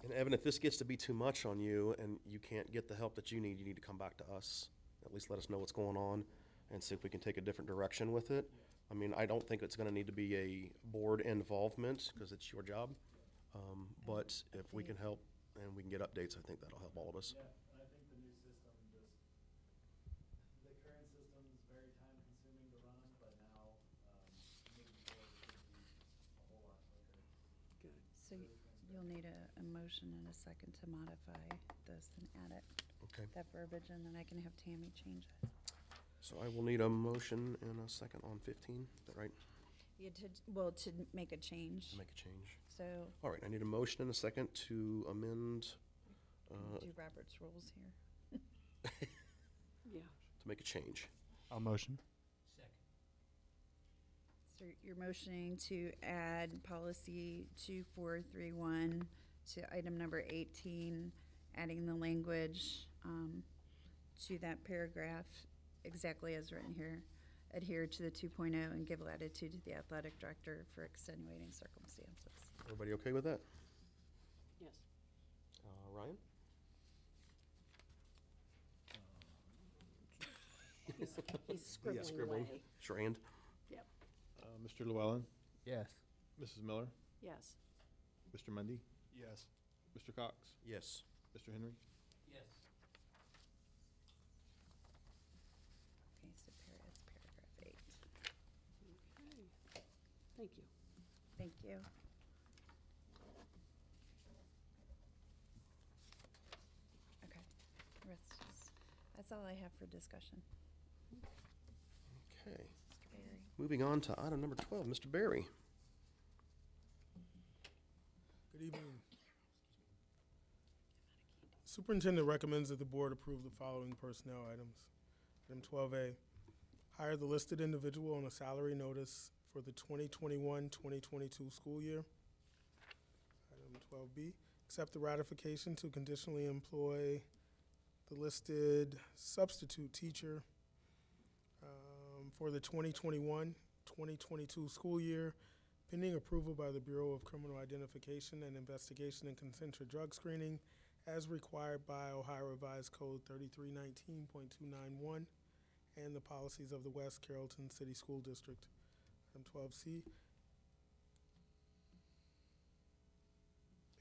and Evan, if this gets to be too much on you and you can't get the help that you need, you need to come back to us. At least let us know what's going on and see if we can take a different direction with it. I mean, I don't think it's gonna need to be a board involvement, cause it's your job. Um, but if we can help and we can get updates, I think that'll help all of us. Yeah, and I think the new system just, the current system is very time consuming to run, but now, um, moving forward, it's gonna be a whole lot quicker. Good. So y- you'll need a, a motion and a second to modify this and add it, Okay. that verbiage, and then I can have Tammy change it. So I will need a motion and a second on fifteen, is that right? You to, well, to make a change, To make a change. so All right, I need a motion and a second to amend, uh, do Robert's rules here. Yeah, to make a change. I'll motion. Second. So you're motioning to add policy two four three one to item number eighteen, adding the language, um, to that paragraph exactly as written here. Adhere to the 2.0 and give latitude to the athletic director for extenuating circumstances. Everybody okay with that? yes. Uh, Ryan? He's scribbling scribbling. away. Strand? Uh, Mr. Llewellyn, Yes. Mrs. Miller, Yes. Mr. Mundy, Yes. Mr. Cox, Yes. Mr. Henry. Yes. Okay, so par- it's paragraph eight. Okay. Thank you. Thank you. Okay, That's all I have for discussion. Okay. Mr. Barry. Moving on to item number 12, Mr. Barry. Good evening. Superintendent recommends that the board approve the following personnel items. Item twelve A, hire the listed individual on a salary notice for the 2021-2022 school year. Item twelve B, accept the ratification to conditionally employ the listed substitute teacher um, for the 2021-2022 school year pending approval by the Bureau of Criminal Identification and Investigation and Consensual Drug Screening as required by Ohio Revised Code thirty-three nineteen point two nine one and the policies of the West Carrollton City School District. Item twelve C.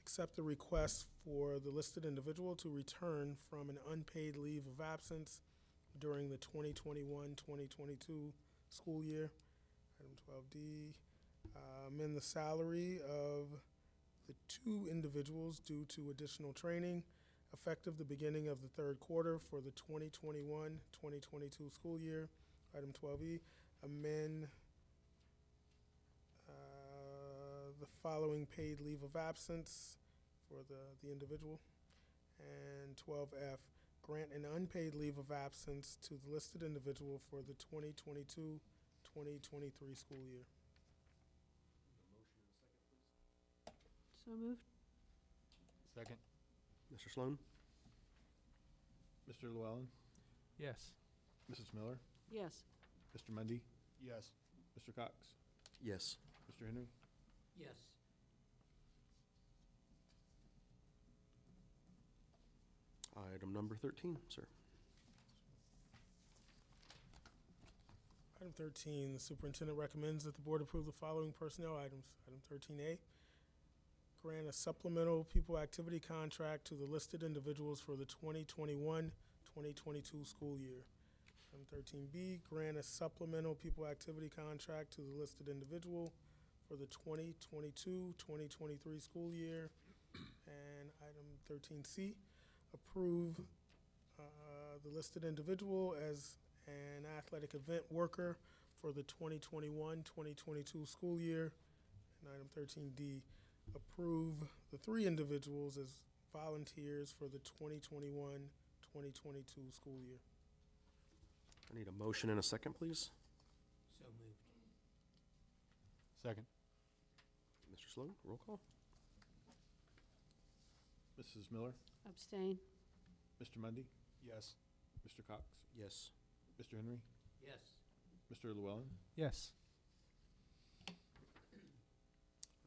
Accept the request for the listed individual to return from an unpaid leave of absence during the 2021-2022 school year. Item twelve D, uh, amend the salary of the two individuals due to additional training effective the beginning of the third quarter for the 2021-2022 school year. Item twelve E, amend uh, the following paid leave of absence for the, the individual. And twelve F, grant an unpaid leave of absence to the listed individual for the 2022-2023 school year. So moved? Second. Mr. Sloan? Mr. Llewellyn, Yes. Mrs. Miller, Yes. Mr. Mundy, Yes. Mr. Cox, Yes. Mr. Henry. Yes. Item number 13, sir. Item thirteen, the superintendent recommends that the board approve the following personnel items. Item thirteen A, grant a supplemental pupil activity contract to the listed individuals for the 2021-2022 school year. Item thirteen B, grant a supplemental pupil activity contract to the listed individual for the 2022-2023 school year. And item thirteen C, approve, uh, the listed individual as an athletic event worker for the 2021-2022 school year. And item thirteen D, approve the three individuals as volunteers for the 2021-2022 school year. I need a motion and a second, please. So moved. Second. Mr. Sloan, roll call. Mrs. Miller, Abstain? Mr. Mundy, Yes. Mr. Cox, Yes. Mr. Henry, Yes. Mr. Llewellyn, Yes.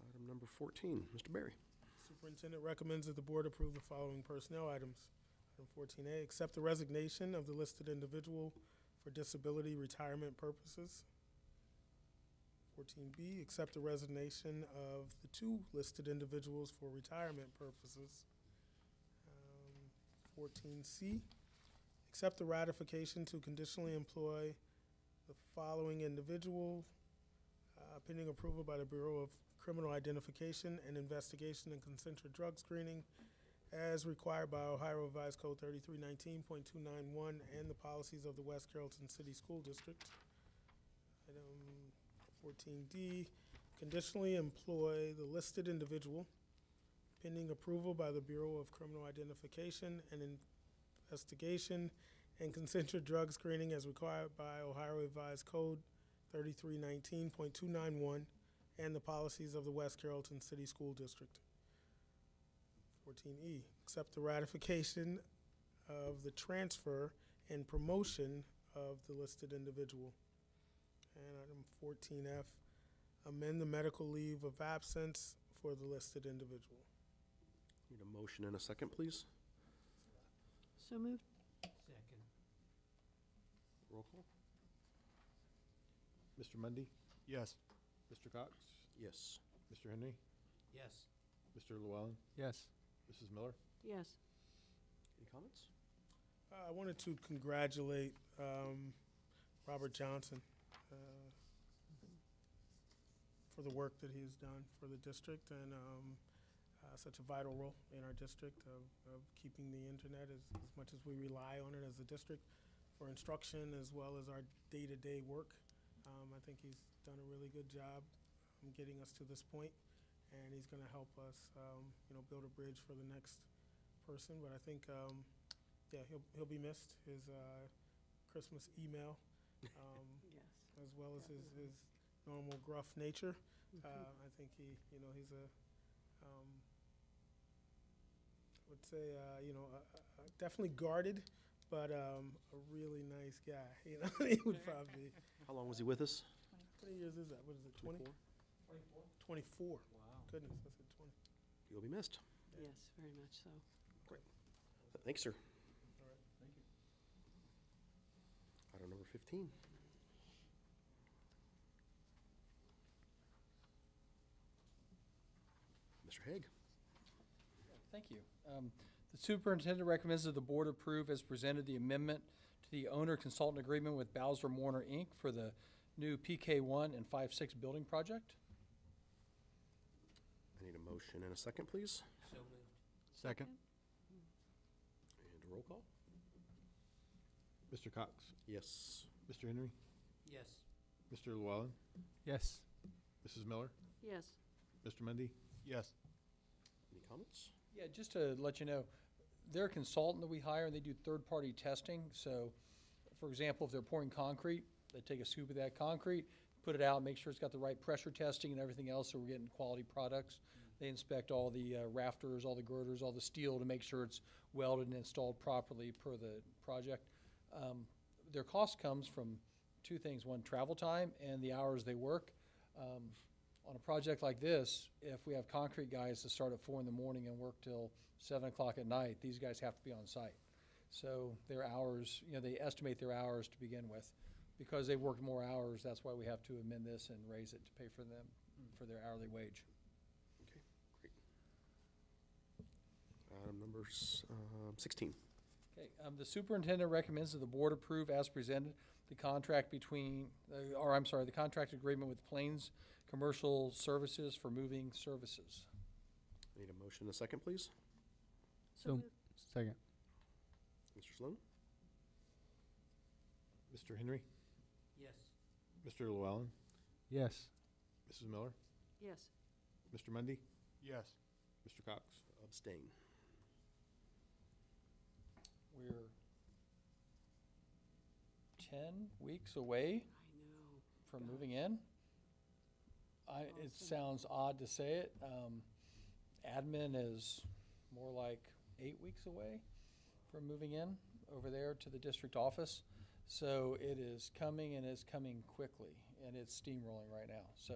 Item number 14, Mr. Barry. Superintendent recommends that the board approve the following personnel items. Item fourteen A, accept the resignation of the listed individual for disability retirement purposes. Fourteen B, accept the resignation of the two listed individuals for retirement purposes. Um, Fourteen C, accept the ratification to conditionally employ the following individual uh, pending approval by the Bureau of Criminal Identification and Investigation and Consensual Drug Screening as required by Ohio Revised Code thirty-three nineteen point two nine one and the policies of the West Carrollton City School District. Item fourteen D, conditionally employ the listed individual pending approval by the Bureau of Criminal Identification and Investigation and Consensual Drug Screening as required by Ohio Revised Code thirty-three nineteen point two nine one and the policies of the West Carrollton City School District. Fourteen E, accept the ratification of the transfer and promotion of the listed individual. And item fourteen F, amend the medical leave of absence for the listed individual. Need a motion and a second, please. So moved? Second. Roll call. Mr. Mundy, Yes. Mr. Cox, Yes. Mr. Henry, Yes. Mr. Llewellyn, Yes. Mrs. Miller. Yes. Any comments? Uh, I wanted to congratulate um, Robert Johnson uh, for the work that he has done for the district, and um, uh, such a vital role in our district of, of keeping the internet as, as much as we rely on it as a district for instruction as well as our day-to-day work. Um, I think he's done a really good job um, getting us to this point, and he's going to help us, um, you know, build a bridge for the next person. But I think, um, yeah, he'll he'll be missed. His uh, Christmas email, um, Yes. as well as his, his normal gruff nature. Uh, I think he, you know, he's a, um, would say, uh, you know, uh, uh, definitely guarded, but um, a really nice guy. You know, he would probably. How long was he with us? How many years is that? What is it? Twenty. 24? Twenty-four. Wow. Goodness, I said twenty. You'll be missed. Yes, very much so. Great. Thanks, sir. All right. Thank you. Item number 15. Mr. Haig. Thank you. Um, The superintendent recommends that the board approve as presented the amendment to the owner consultant agreement with Bowser Morner, Inc. for the new PK one and five six building project. I need a motion and a second, please. So moved. Second. And a roll call? Mr. Cox? Yes. Mr. Henry? Yes. Mr. Llewellyn? Yes. Mrs. Miller? Yes. Mr. Mundy? Yes. Any comments? Yeah, just to let you know, they're a consultant that we hire, and they do third-party testing. So, for example, if they're pouring concrete, they take a scoop of that concrete, put it out, make sure it's got the right pressure testing and everything else, so we're getting quality products. They inspect all the uh, rafters, all the girders, all the steel to make sure it's welded and installed properly per the project. Um, Their cost comes from two things, one, travel time and the hours they work. Um, on a project like this, if we have concrete guys to start at four in the morning and work till seven o'clock at night, these guys have to be on site. So their hours, you know, they estimate their hours to begin with. Because they've worked more hours, that's why we have to amend this and raise it to pay for them, for their hourly wage. Okay, great. Item number s- um, 16. Okay, um, the superintendent recommends that the board approve as presented the contract between, uh, or I'm sorry, the contract agreement with Planes Commercial Services for moving services. I need a motion and a second, please. So. Second. Mr. Sloan? Mr. Henry? Yes. Mr. Llewellyn? Yes. Mrs. Miller? Yes. Mr. Mundy? Yes. Mr. Cox? Abstain. We're ten weeks away I know. from Gosh. moving in. I, it sounds odd to say it. Um, admin is more like eight weeks away from moving in over there to the district office. So it is coming and it's coming quickly and it's steamrolling right now. So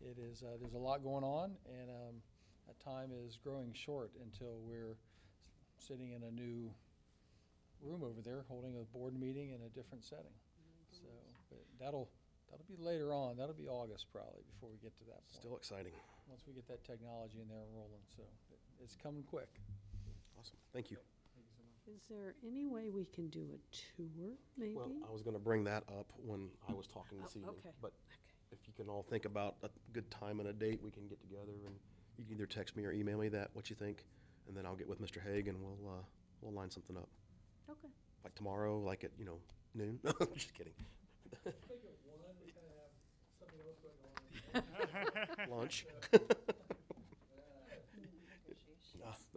it is, uh, there's a lot going on and, um, that time is growing short until we're sitting in a new room over there, holding a board meeting in a different setting. So, but that'll, that'll be later on, that'll be August probably, before we get to that point. Still exciting. Once we get that technology in there and rolling, so it- it's coming quick. Awesome. Thank you. Is there any way we can do a tour, maybe? Well, I was going to bring that up when I was talking this Oh, evening. okay. But if you can all think about a good time and a date, we can get together and you can either text me or email me that, what you think. And then I'll get with Mr. Haig and we'll, uh, we'll line something up. Okay. Like tomorrow, like at, you know, noon. Just kidding. Lunch. Uh,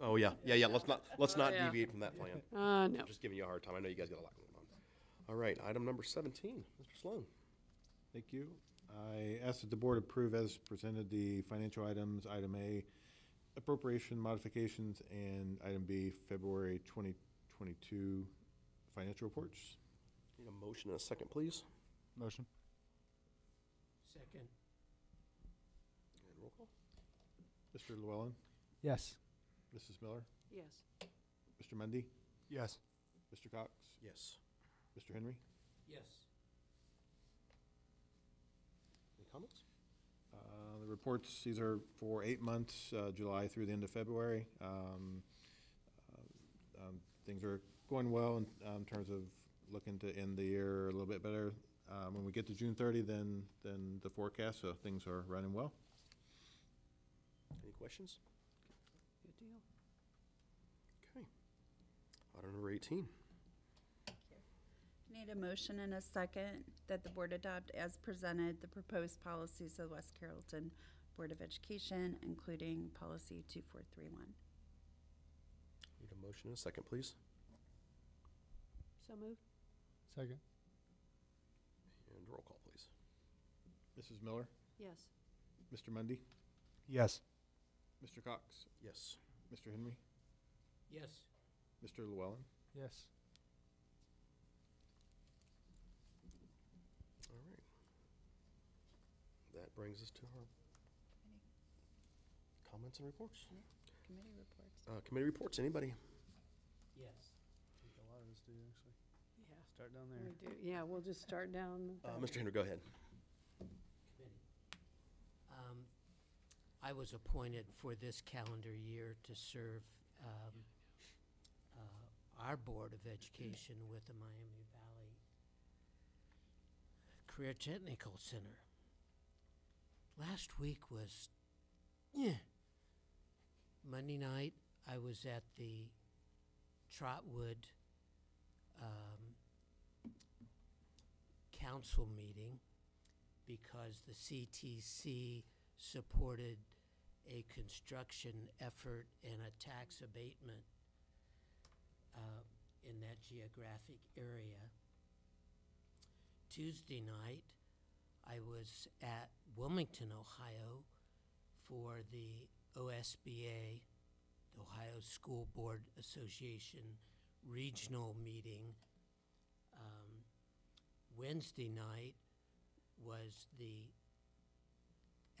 Oh, yeah, yeah, yeah, let's not, let's Oh, not yeah. deviate from that plan. Uh, no. Just giving you a hard time. I know you guys got a lot going on. All right, item number seventeen, Mr. Sloan. Thank you. I ask that the board approve as presented the financial items, item A, appropriation modifications, and item B, February twenty twenty-two financial reports. Need a motion and a second, please. Motion. Second. And roll call. Mr. Llewellyn, Yes. Mrs. Miller, Yes. Mr. Mundy, Yes. Mr. Cox, Yes. Mr. Henry. Yes. Any comments? Uh, The reports, these are for eight months, uh, July through the end of February. Um, uh, um, Things are going well in um, terms of looking to end the year a little bit better. Um, When we get to June 30, then, then the forecast, so things are running well. Any questions? deal. Okay. Item number eighteen. Need a motion and a second that the board adopt as presented the proposed policies of the West Carrollton Board of Education, including policy two four three one. Need a motion and a second, please. So moved? Second. And roll call, please. Mrs. Miller, Yes. Mr. Mundy, Yes. Mr. Cox, Yes. Mr. Henry, Yes. Mr. Llewellyn. Yes. All right. That brings us to our comments and reports. Committee reports. Uh, committee reports, anybody? Yes. I think a lot of us do, actually. Yeah. Start down there. We do, yeah, we'll just start down. Uh, Mr. Henry, go ahead. Committee. Um, I was appointed for this calendar year to serve um, uh, our Board of Education with the Miami Valley Career Technical Center. Last week was, yeah. Monday night, I was at the Trotwood um, council meeting because the CTC supported a construction effort and a tax abatement uh, in that geographic area. Tuesday night, I was at Wilmington, Ohio for the OSBA, the Ohio School Board Association regional meeting. Um, Wednesday night was the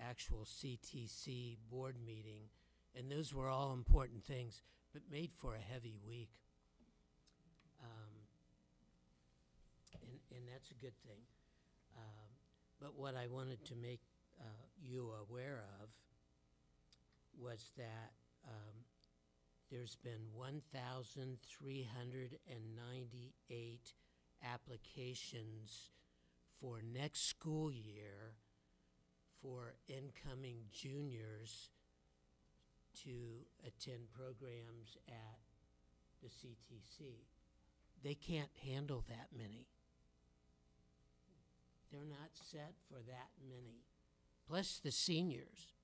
actual CTC board meeting, and those were all important things, but made for a heavy week. Um, and, and that's a good thing. Um, but what I wanted to make uh, you aware of was that um, there's been 1,398 applications for next school year for incoming juniors to attend programs at the CTC. They can't handle that many. They're not set for that many. Plus the seniors,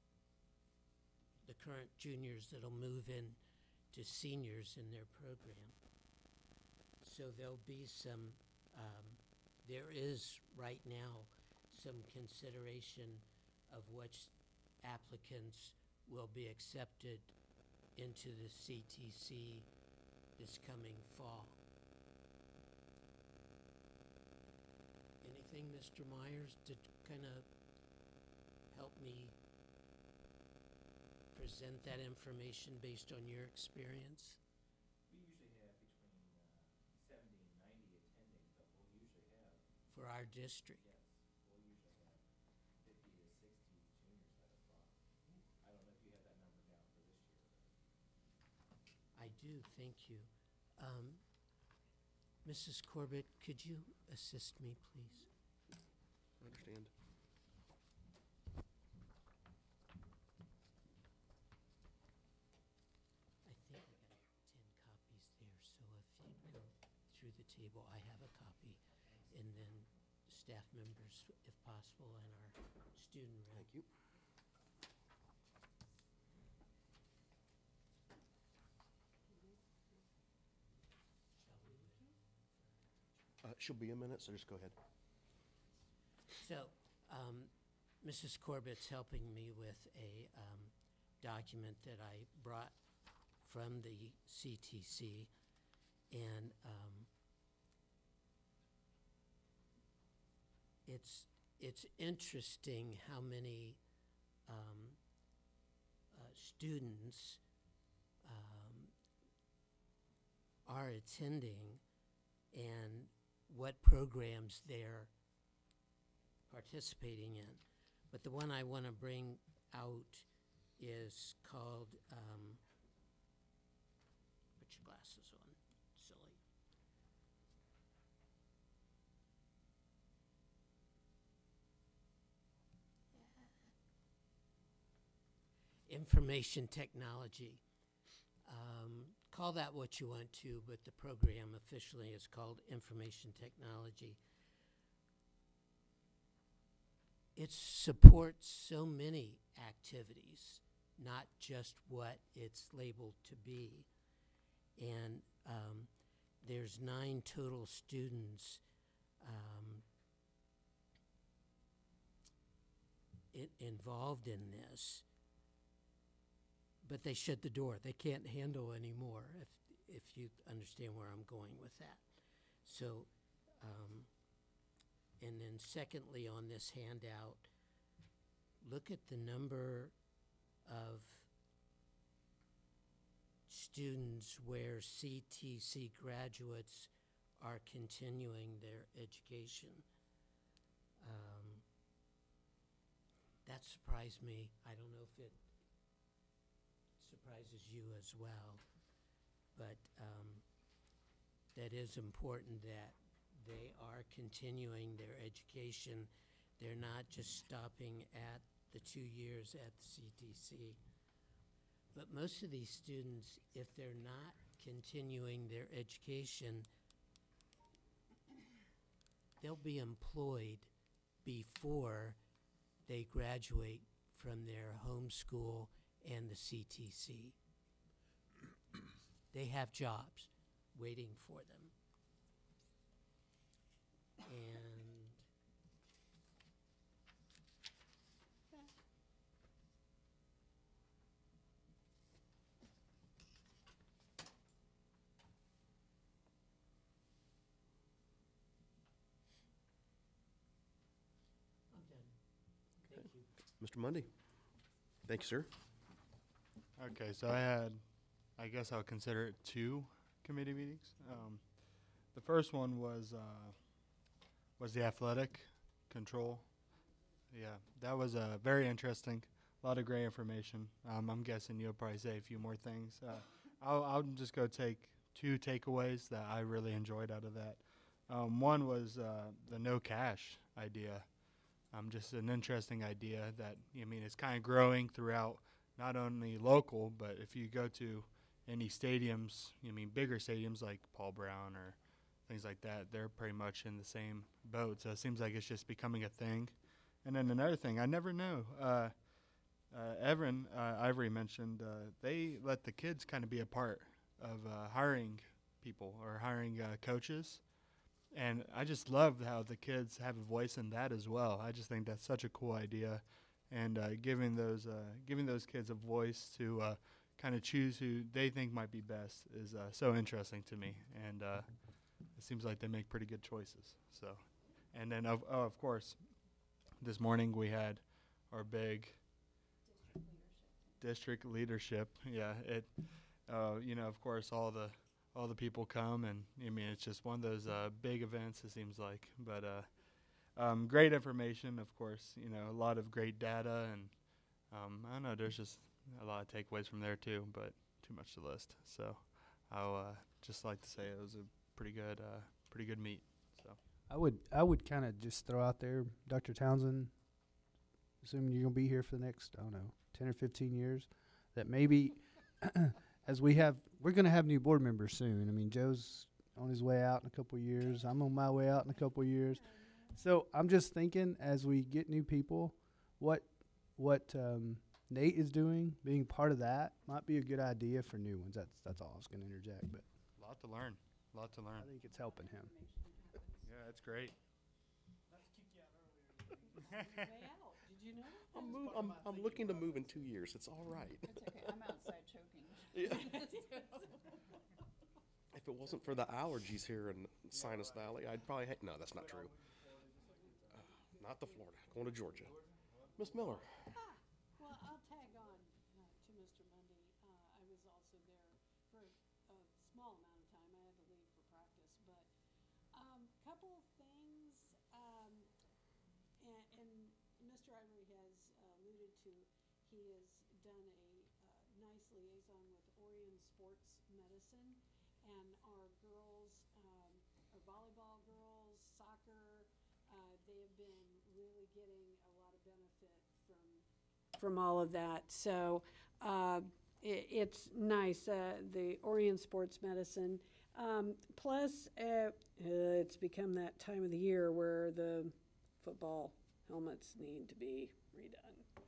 the current juniors that'll move in to seniors in their program. So there'll be some, um, there is right now some consideration of which applicants will be accepted into the CTC this coming fall. Anything, Mr. Myers, to kind of help me present that information based on your experience? We usually have between uh, 70 and 90 attending, but we'll usually have, For our district? yes, we'll usually have 50 to 60 juniors that apply. I don't know if you have that number down for this year. I do, thank you. Um, Mrs. Corbett, could you assist me, please? I understand. I think I got ten copies there, so if you go through the table, I have a copy. And then staff members, if possible, and our student rep. Thank you. Uh, she'll be a minute, so just go ahead. So, um, Mrs. Corbett's helping me with a, um, document that I brought from the CTC. And, um, it's, it's interesting how many, um, uh, students, um, are attending and what programs they're participating in. But the one I want to bring out is called, um, put your glasses on, silly. Information technology. Um, call that what you want to, but the program officially is called Information Technology. It supports so many activities, not just what it's labeled to be. And um, there's nine total students um, involved in this, but they shut the door. They can't handle anymore. If if you understand where I'm going with that, so. Um, and then secondly, on this handout, look at the number of students where CTC graduates are continuing their education. Um, that surprised me. I don't know if it surprises you as well, but um, that is important that they are continuing their education. They're not just stopping at the two years at the CTC. But most of these students, if they're not continuing their education, they'll be employed before they graduate from their home school and the CTC. They have jobs waiting for them. And I'm done. Thank you. Mr. Mundy? Thank you, sir. Okay, so I had, I guess I'll consider it two committee meetings. Um, the first one was uh, was the athletic control. Yeah, that was uh, very interesting. A lot of great information. Um, I'm guessing you'll probably say a few more things. Uh, I'll, I'll just go take two takeaways that I really enjoyed out of that. Um, one was uh, the no cash idea. Um, just an interesting idea that I mean it's kind of growing throughout not only local, but if you go to any stadiums, I mean bigger stadiums like Paul Brown or things like that, they're pretty much in the same boat. So it seems like it's just becoming a thing. And then another thing, I never know. Uh, uh, uh, Ivory mentioned uh, they let the kids kind of be a part of uh, hiring people or hiring uh, coaches. And I just love how the kids have a voice in that as well. I just think that's such a cool idea, and uh, giving those uh, giving those kids a voice to uh, kind of choose who they think might be best is uh, so interesting to me. And uh, it seems like they make pretty good choices. So, and then of oh, of course, this morning we had our big district leadership. Yeah, it. Uh, you know, of course, all the all the people come, and I mean, it's just one of those big events. It seems like, but um, great information, of course. You know, a lot of great data, and um, I don't know. There's just a lot of takeaways from there too, but too much to list. So, I'll uh, just like to say it was a pretty good, uh, pretty good meet. So. I would I would kind of just throw out there, Dr. Townsend, assuming you're gonna be here for the next I don't know ten or fifteen years, that maybe as we have we're gonna have new board members soon. I mean, Joe's on his way out in a couple of years. I'm on my way out in a couple of years. So I'm just thinking as we get new people, what what um, Nate is doing, being part of that, might be a good idea for new ones. That's that's all I was gonna interject, but A lot to learn. A lot to learn. I think it's helping him. Yeah, that's great. You know? I'm, move, I'm, I'm looking to move in two years. It's all right. okay, I'm outside choking. Yeah. If it wasn't for the allergies here in Sinus Valley, I'd probably, ha- no, that's not true. Uh, Not to Florida, going to Georgia. Miss Miller? Ah, well, I'll tag on uh, to Mr. Mundy. Uh, I was also there for a small amount of time. I had to leave for practice, but um, couple of things. Um, and, and Mr. Ivory has alluded to. He has done a uh, nice liaison with Orion Sports Medicine, and our girls, um, our volleyball girls, soccer. Uh, they have been getting a lot of benefit from from all of that. So uh, i it's nice, uh, the Orient Sports Medicine. Um, plus, uh, uh, it's become that time of the year where the football helmets need to be redone.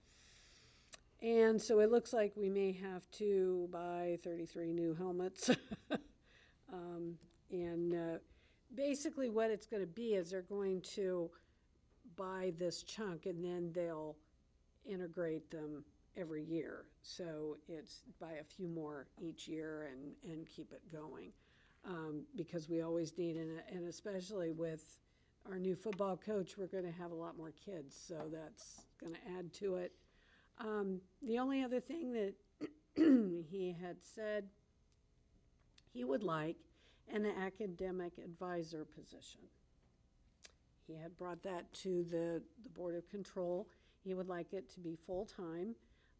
And so it looks like we may have to buy 33 new helmets. um, and uh, basically, what it's going to be is they're going to buy this chunk and then they'll integrate them every year. So it's buy a few more each year and, and keep it going. Um, because we always need, and, and especially with our new football coach, we're going to have a lot more kids. So that's going to add to it. Um, the only other thing that he had said he would like an academic advisor position. He had brought that to the, the Board of Control. He would like it to be full-time,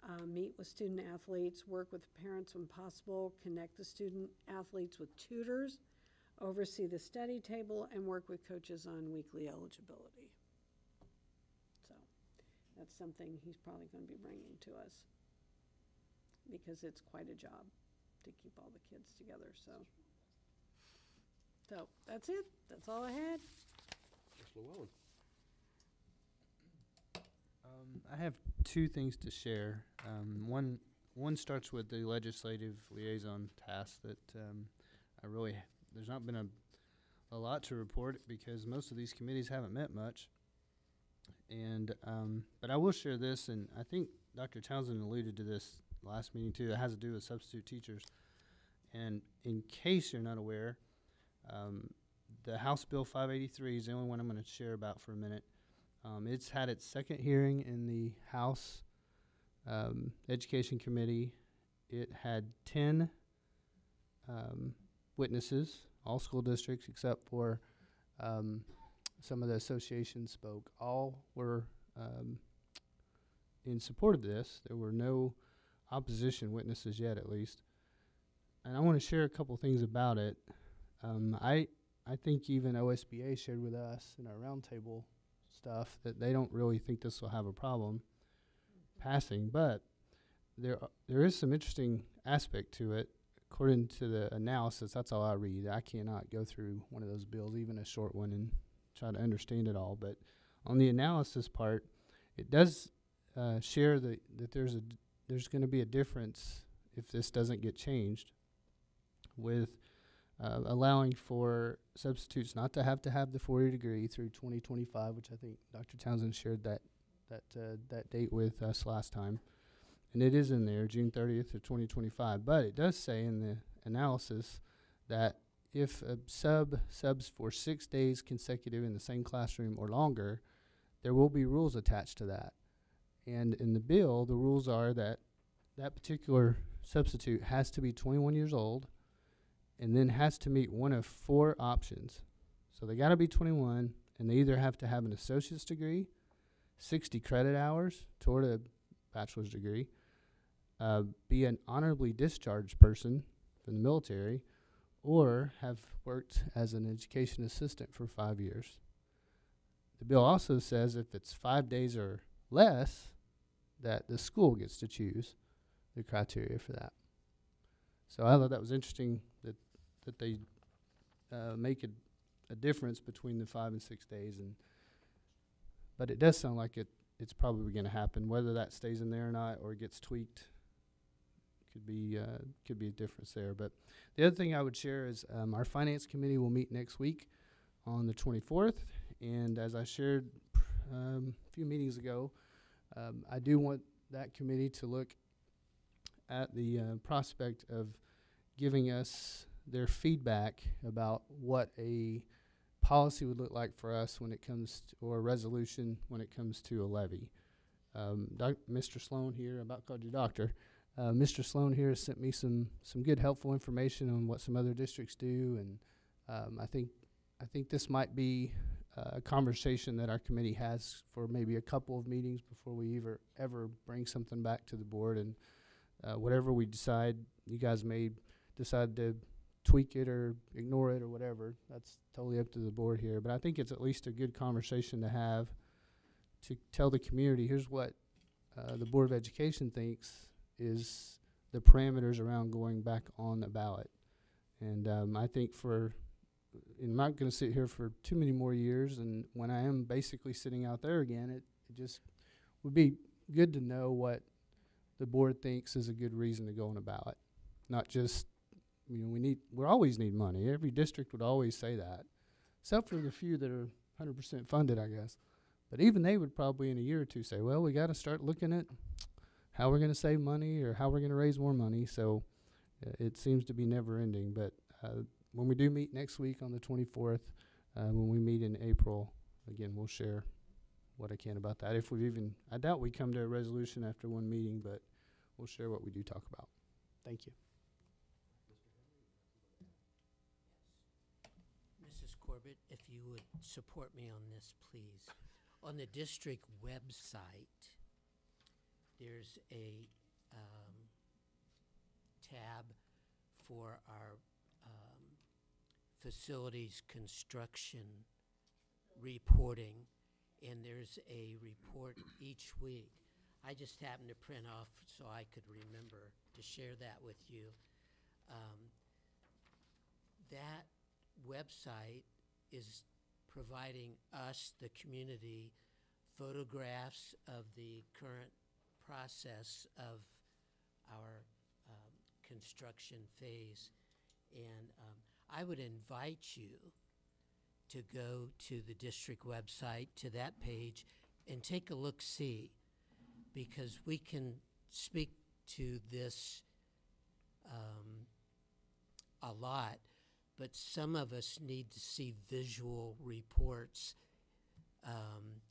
uh, meet with student athletes, work with parents when possible, connect the student athletes with tutors, oversee the study table, and work with coaches on weekly eligibility. So, that's something he's probably gonna be bringing to us. Because it's quite a job to keep all the kids together, so. So, that's it, that's all I had. Um, I have two things to share. Um, one, one starts with the legislative liaison task that um, I really, there's not been a, a lot to report because most of these committees haven't met much. And, um, but I will share this, and I think Dr. Townsend alluded to this last meeting too. It has to do with substitute teachers. And in case you're not aware, um, the House Bill 583 is the only one I'm going to share about for a minute. Um, it's had its second hearing in the House um, Education Committee. It had 10 um, witnesses, all school districts except for um, some of the associations spoke. All were um, in support of this. There were no opposition witnesses yet, at least. And I want to share a couple things about it. Um, I I think even OSBA shared with us in our roundtable stuff that they don't really think this will have a problem passing, but there there is some interesting aspect to it. According to the analysis, that's all I read. I cannot go through one of those bills, even a short one, and try to understand it all. But on the analysis part, it does uh, share the, that there's a there's going to be a difference if this doesn't get changed with uh, allowing for substitutes not to have to have the four-year degree through 2025, which I think Dr. Townsend shared that that uh, that date with us last time, and it is in there, June 30th of 2025. But it does say in the analysis that if a sub subs for six days consecutive in the same classroom or longer, there will be rules attached to that. And in the bill, the rules are that that particular substitute has to be 21 years old and then has to meet one of four options. So they got to be 21, and they either have to have an associate's degree, 60 credit hours toward a bachelor's degree, uh, be an honorably discharged person from the military, or have worked as an education assistant for five years. The bill also says if it's five days or less, that the school gets to choose the criteria for that. So I thought that was interesting that that they uh, make a, a difference between the five and six days, and but it does sound like it it's probably going to happen. Whether that stays in there or not, or gets tweaked, could be uh, could be a difference there. But the other thing I would share is um, our finance committee will meet next week on the 24th, and as I shared um, a few meetings ago, um, I do want that committee to look at the uh, prospect of giving us their feedback about what a policy would look like for us when it comes to, or a resolution when it comes to a levy. Um, doc, Mr. Sloan here, I about called you doctor. Uh, Mr. Sloan here has sent me some some good helpful information on what some other districts do, and um, I think I think this might be uh, a conversation that our committee has for maybe a couple of meetings before we ever ever bring something back to the board. And uh, whatever we decide, you guys may decide to tweak it or ignore it or whatever. That's totally up to the board here. But I think it's at least a good conversation to have to tell the community here's what uh, the Board of Education thinks is the parameters around going back on the ballot. And um, I think for, I'm not going to sit here for too many more years. And when I am basically sitting out there again, it, it just would be good to know what the board thinks is a good reason to go on a ballot, not just you know, we need, we always need money. Every district would always say that, except for the few that are hundred percent funded, I guess. But even they would probably in a year or two say, well, we gotta start looking at how we're gonna save money or how we're gonna raise more money, so uh, it seems to be never ending, but, uh, when we do meet next week on the twenty-fourth, uh, when we meet in April, again, we'll share what I can about that. If we've even, I doubt we come to a resolution after one meeting, but we'll share what we do talk about. Thank you. Mrs. Corbett, if you would support me on this, please. On the district website, there's a um, tab for our um, facilities construction reporting, and there's a report each week. I just happened to print off so I could remember to share that with you. Um, that website is providing us, the community, photographs of the current process of our um, construction phase. And um, I would invite you to go to the district website, to that page, and take a look-see, because we can speak to this um, a lot, but some of us need to see visual reports um,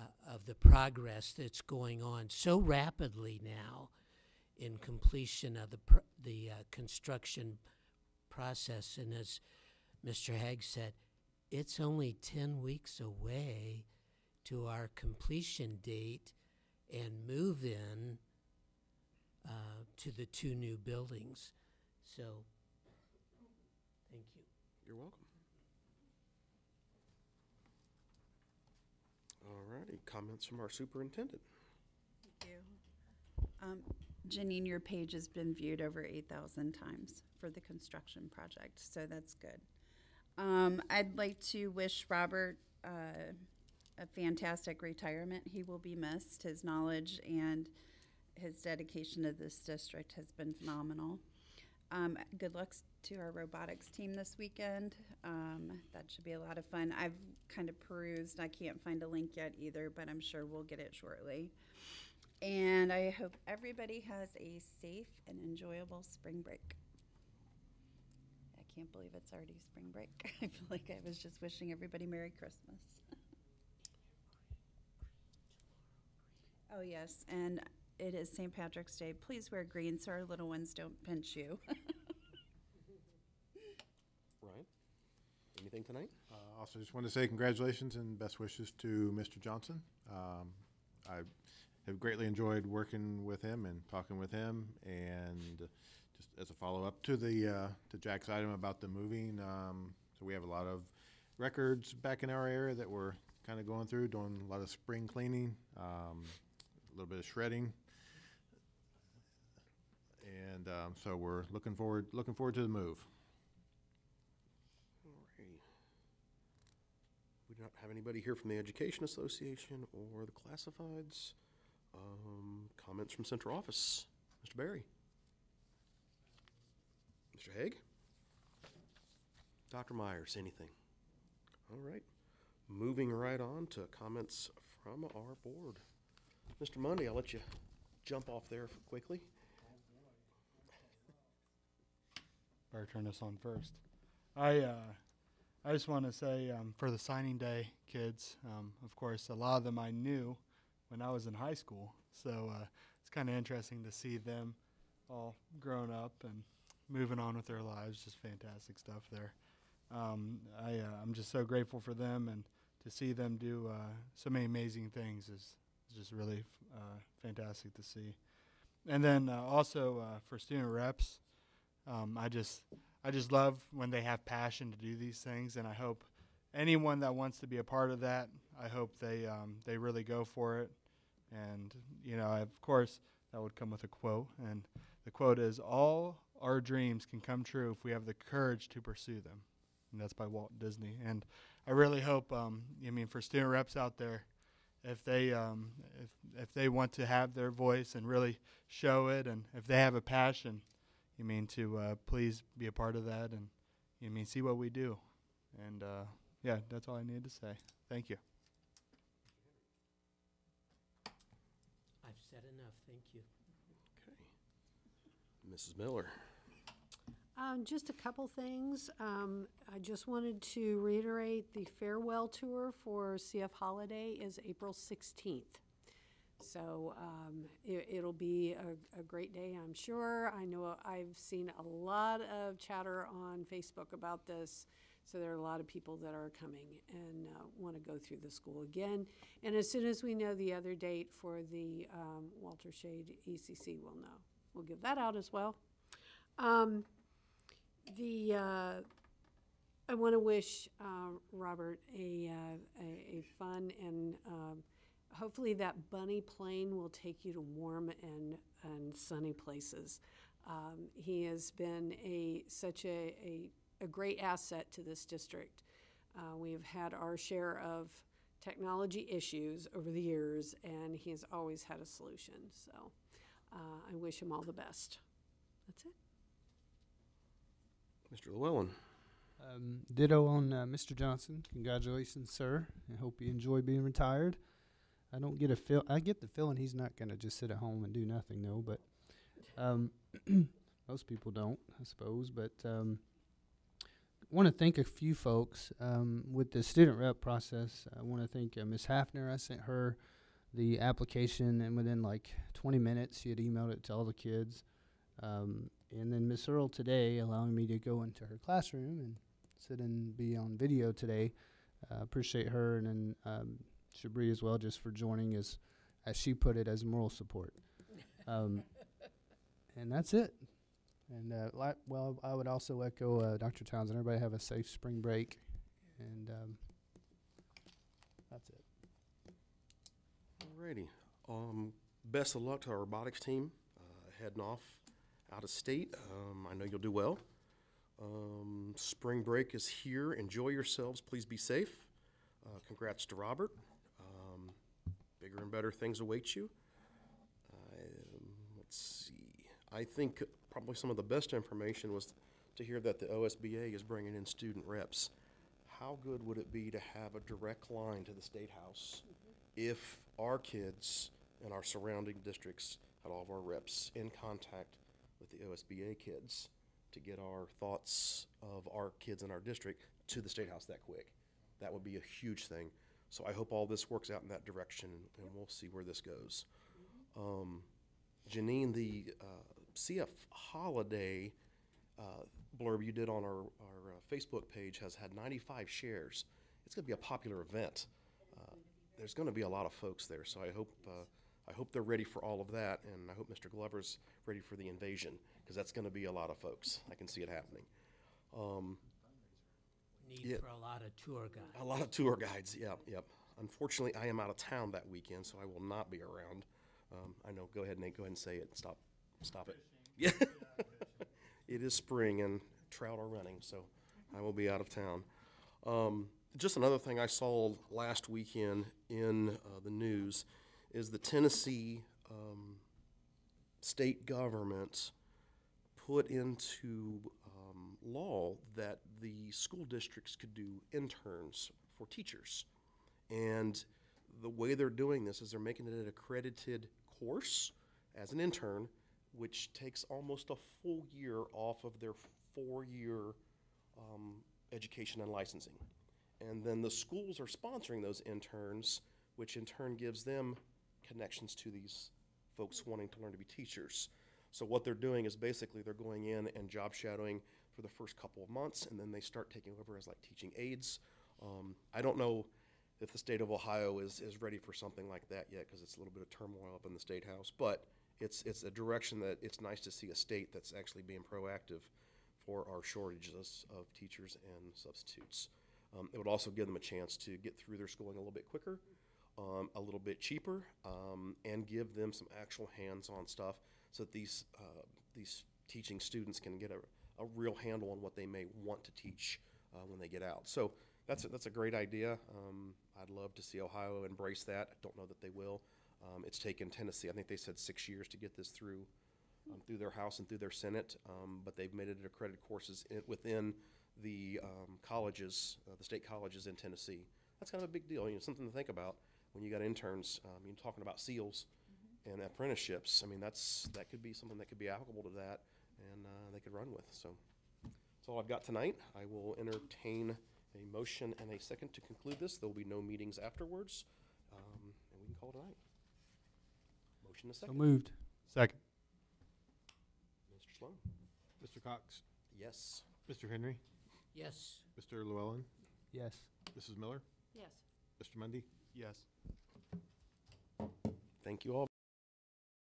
uh, of the progress that's going on so rapidly now in completion of the the uh, construction process. And as Mr. Haig said, it's only 10 weeks away to our completion date and move in uh, to the two new buildings. So. You're welcome. All righty, comments from our superintendent. Thank you. Um, Janine, your page has been viewed over eight thousand times for the construction project, so that's good. Um, I'd like to wish Robert, uh, a fantastic retirement. He will be missed. His knowledge and his dedication to this district has been phenomenal. Um, good luck to our robotics team this weekend. Um, that should be a lot of fun. I've kind of perused. I can't find a link yet either, but I'm sure we'll get it shortly. And I hope everybody has a safe and enjoyable spring break. I can't believe it's already spring break. I feel like I was just wishing everybody Merry Christmas. oh, yes, and it is St. Patrick's Day. Please wear green so our little ones don't pinch you. Ryan, anything tonight? Uh, Also, just want to say congratulations and best wishes to Mr. Johnson. Um, I have greatly enjoyed working with him and talking with him, and just as a follow-up to the, uh, to Jack's item about the moving, um, so we have a lot of records back in our area that we're kind of going through, doing a lot of spring cleaning, um, a little bit of shredding. And, um, so we're looking forward, looking forward to the move. Alrighty. We do not have anybody here from the Education Association or the classifieds. Um, comments from central office. Mr. Barry? Mr. Haig? Dr. Myers, anything? All right. Moving right on to comments from our board. Mr. Mundy, I'll let you jump off there quickly. Better turn this on first. I uh, I just want to say um, for the signing day kids, um, of course, a lot of them I knew when I was in high school, so uh, it's kind of interesting to see them all grown up and moving on with their lives. Just fantastic stuff there. Um, I uh, I'm just so grateful for them and to see them do uh, so many amazing things is, is just really uh, fantastic to see. And then uh, also uh, for student reps, um, I just I just love when they have passion to do these things, and I hope anyone that wants to be a part of that, I hope they um, they really go for it. And you know, of course, that would come with a quote. And the quote is All our dreams can come true if we have the courage to pursue them. And that's by Walt Disney. And I really hope, um, I mean, for student reps out there, if they um, if if they want to have their voice and really show it, and if they have a passion, you mean to uh, please be a part of that, and you mean see what we do, and uh, yeah, that's all I needed to say. Thank you. I've said enough, thank you. Okay. Mrs. Miller. Um, just a couple things. Um, I just wanted to reiterate the farewell tour for CF Holliday is April 16th. So um, it, it'll be a, a great day, I'm sure. I know I've seen a lot of chatter on Facebook about this. So there are a lot of people that are coming and uh, want to go through the school again. And as soon as we know the other date for the um, Walter Shade ECC, we'll know. We'll give that out as well. Um, the uh, I want to wish uh, Robert a, uh, a, a fun and um, hopefully that bunny plane will take you to warm and and sunny places. Um, he has been a such a, a, a great asset to this district. Uh, we have had our share of technology issues over the years, and he has always had a solution. So uh, I wish him all the best. That's it. Mr. Llewellyn. Um, ditto on uh, Mr. Johnson. Congratulations, sir. I hope you enjoy being retired. I don't get a feel. I get the feeling he's not going to just sit at home and do nothing, though. But um, most people don't, I suppose. But um, want to thank a few folks um, with the student rep process. I want to thank uh, Miss Hafner. I sent her the application, and within like 20 minutes, she had emailed it to all the kids. Um, and then Miss Earl today, allowing me to go into her classroom and sit and be on video today. Uh, appreciate her, and then um, Shabri as well, just for joining as, as she put it, as moral support. Um, and that's it. And uh, li- well, I would also echo uh, Dr. Townsend. Everybody have a safe spring break, and um, that's it. Alrighty. Um, best of luck to our robotics team uh, heading off out of state. Um, I know you'll do well. Um, spring break is here. Enjoy yourselves. Please be safe. Uh, congrats to Robert. Bigger and better things await you. Um, let's see. I think probably some of the best information was to hear that the OSBA is bringing in student reps. How good would it be to have a direct line to the State House if our kids and our surrounding districts had all of our reps in contact with the OSBA kids to get our thoughts of our kids in our district to the State House that quick? That would be a huge thing. So I hope all this works out in that direction, and we'll see where this goes. Um, Janine, the uh, CF Holliday uh, blurb you did on our, our uh, Facebook page has had 95 shares. It's going to be a popular event. Uh, there's going to be a lot of folks there, so I hope uh, I hope they're ready for all of that, and I hope Mr. Glover's ready for the invasion because that's going to be a lot of folks. I can see it happening. Um, Need Yeah. for a lot of tour guides. a lot of tour guides. Yep, yep. Unfortunately, I am out of town that weekend, so I will not be around. Um, I know. Go ahead, Nate. Go ahead and say it. Stop. Stop it. Yeah. it is spring and trout are running, so I will be out of town. Um, just another thing I saw last weekend in uh, the news is the Tennessee um, state government put into law that the school districts could do interns for teachers. And the way they're doing this is they're making it an accredited course as an intern, which takes almost a full year off of their four year um, education and licensing. And then the schools are sponsoring those interns, which in turn gives them connections to these folks wanting to learn to be teachers. So what they're doing is basically they're going in and job shadowing for the first couple of months, and then they start taking over as like teaching aides. Um, I don't know if the state of Ohio is, is ready for something like that yet because it's a little bit of turmoil up in the state house, but it's it's a direction that it's nice to see a state that's actually being proactive for our shortages of teachers and substitutes. Um, it would also give them a chance to get through their schooling a little bit quicker. um, a little bit cheaper um, and give them some actual hands-on stuff so that these uh, these teaching students can get a, a real handle on what they may want to teach uh, when they get out. So that's a, that's a great idea. Um, I'd love to see Ohio embrace that. I don't know that they will. Um, it's taken Tennessee, I think they said six years to get this through um, through their House and through their Senate, um, but they've made it accredited courses in, within the um, colleges, uh, the state colleges in Tennessee. That's kind of a big deal. You know, something to think about when you got interns. Um, you're talking about SEALs and apprenticeships. I mean, that's that could be something that could be applicable to that, and uh, they could run with. So that's all I've got tonight. I will entertain a motion and a second to conclude this. There will be no meetings afterwards, um, and we can call it a night. Motion and a So second. moved. Second. Mr. Sloan. Mr. Cox? Yes. Mr. Henry? Yes. Mr. Llewellyn? Yes. Mrs. Miller? Yes. Mr. Mundy? Yes. Thank you all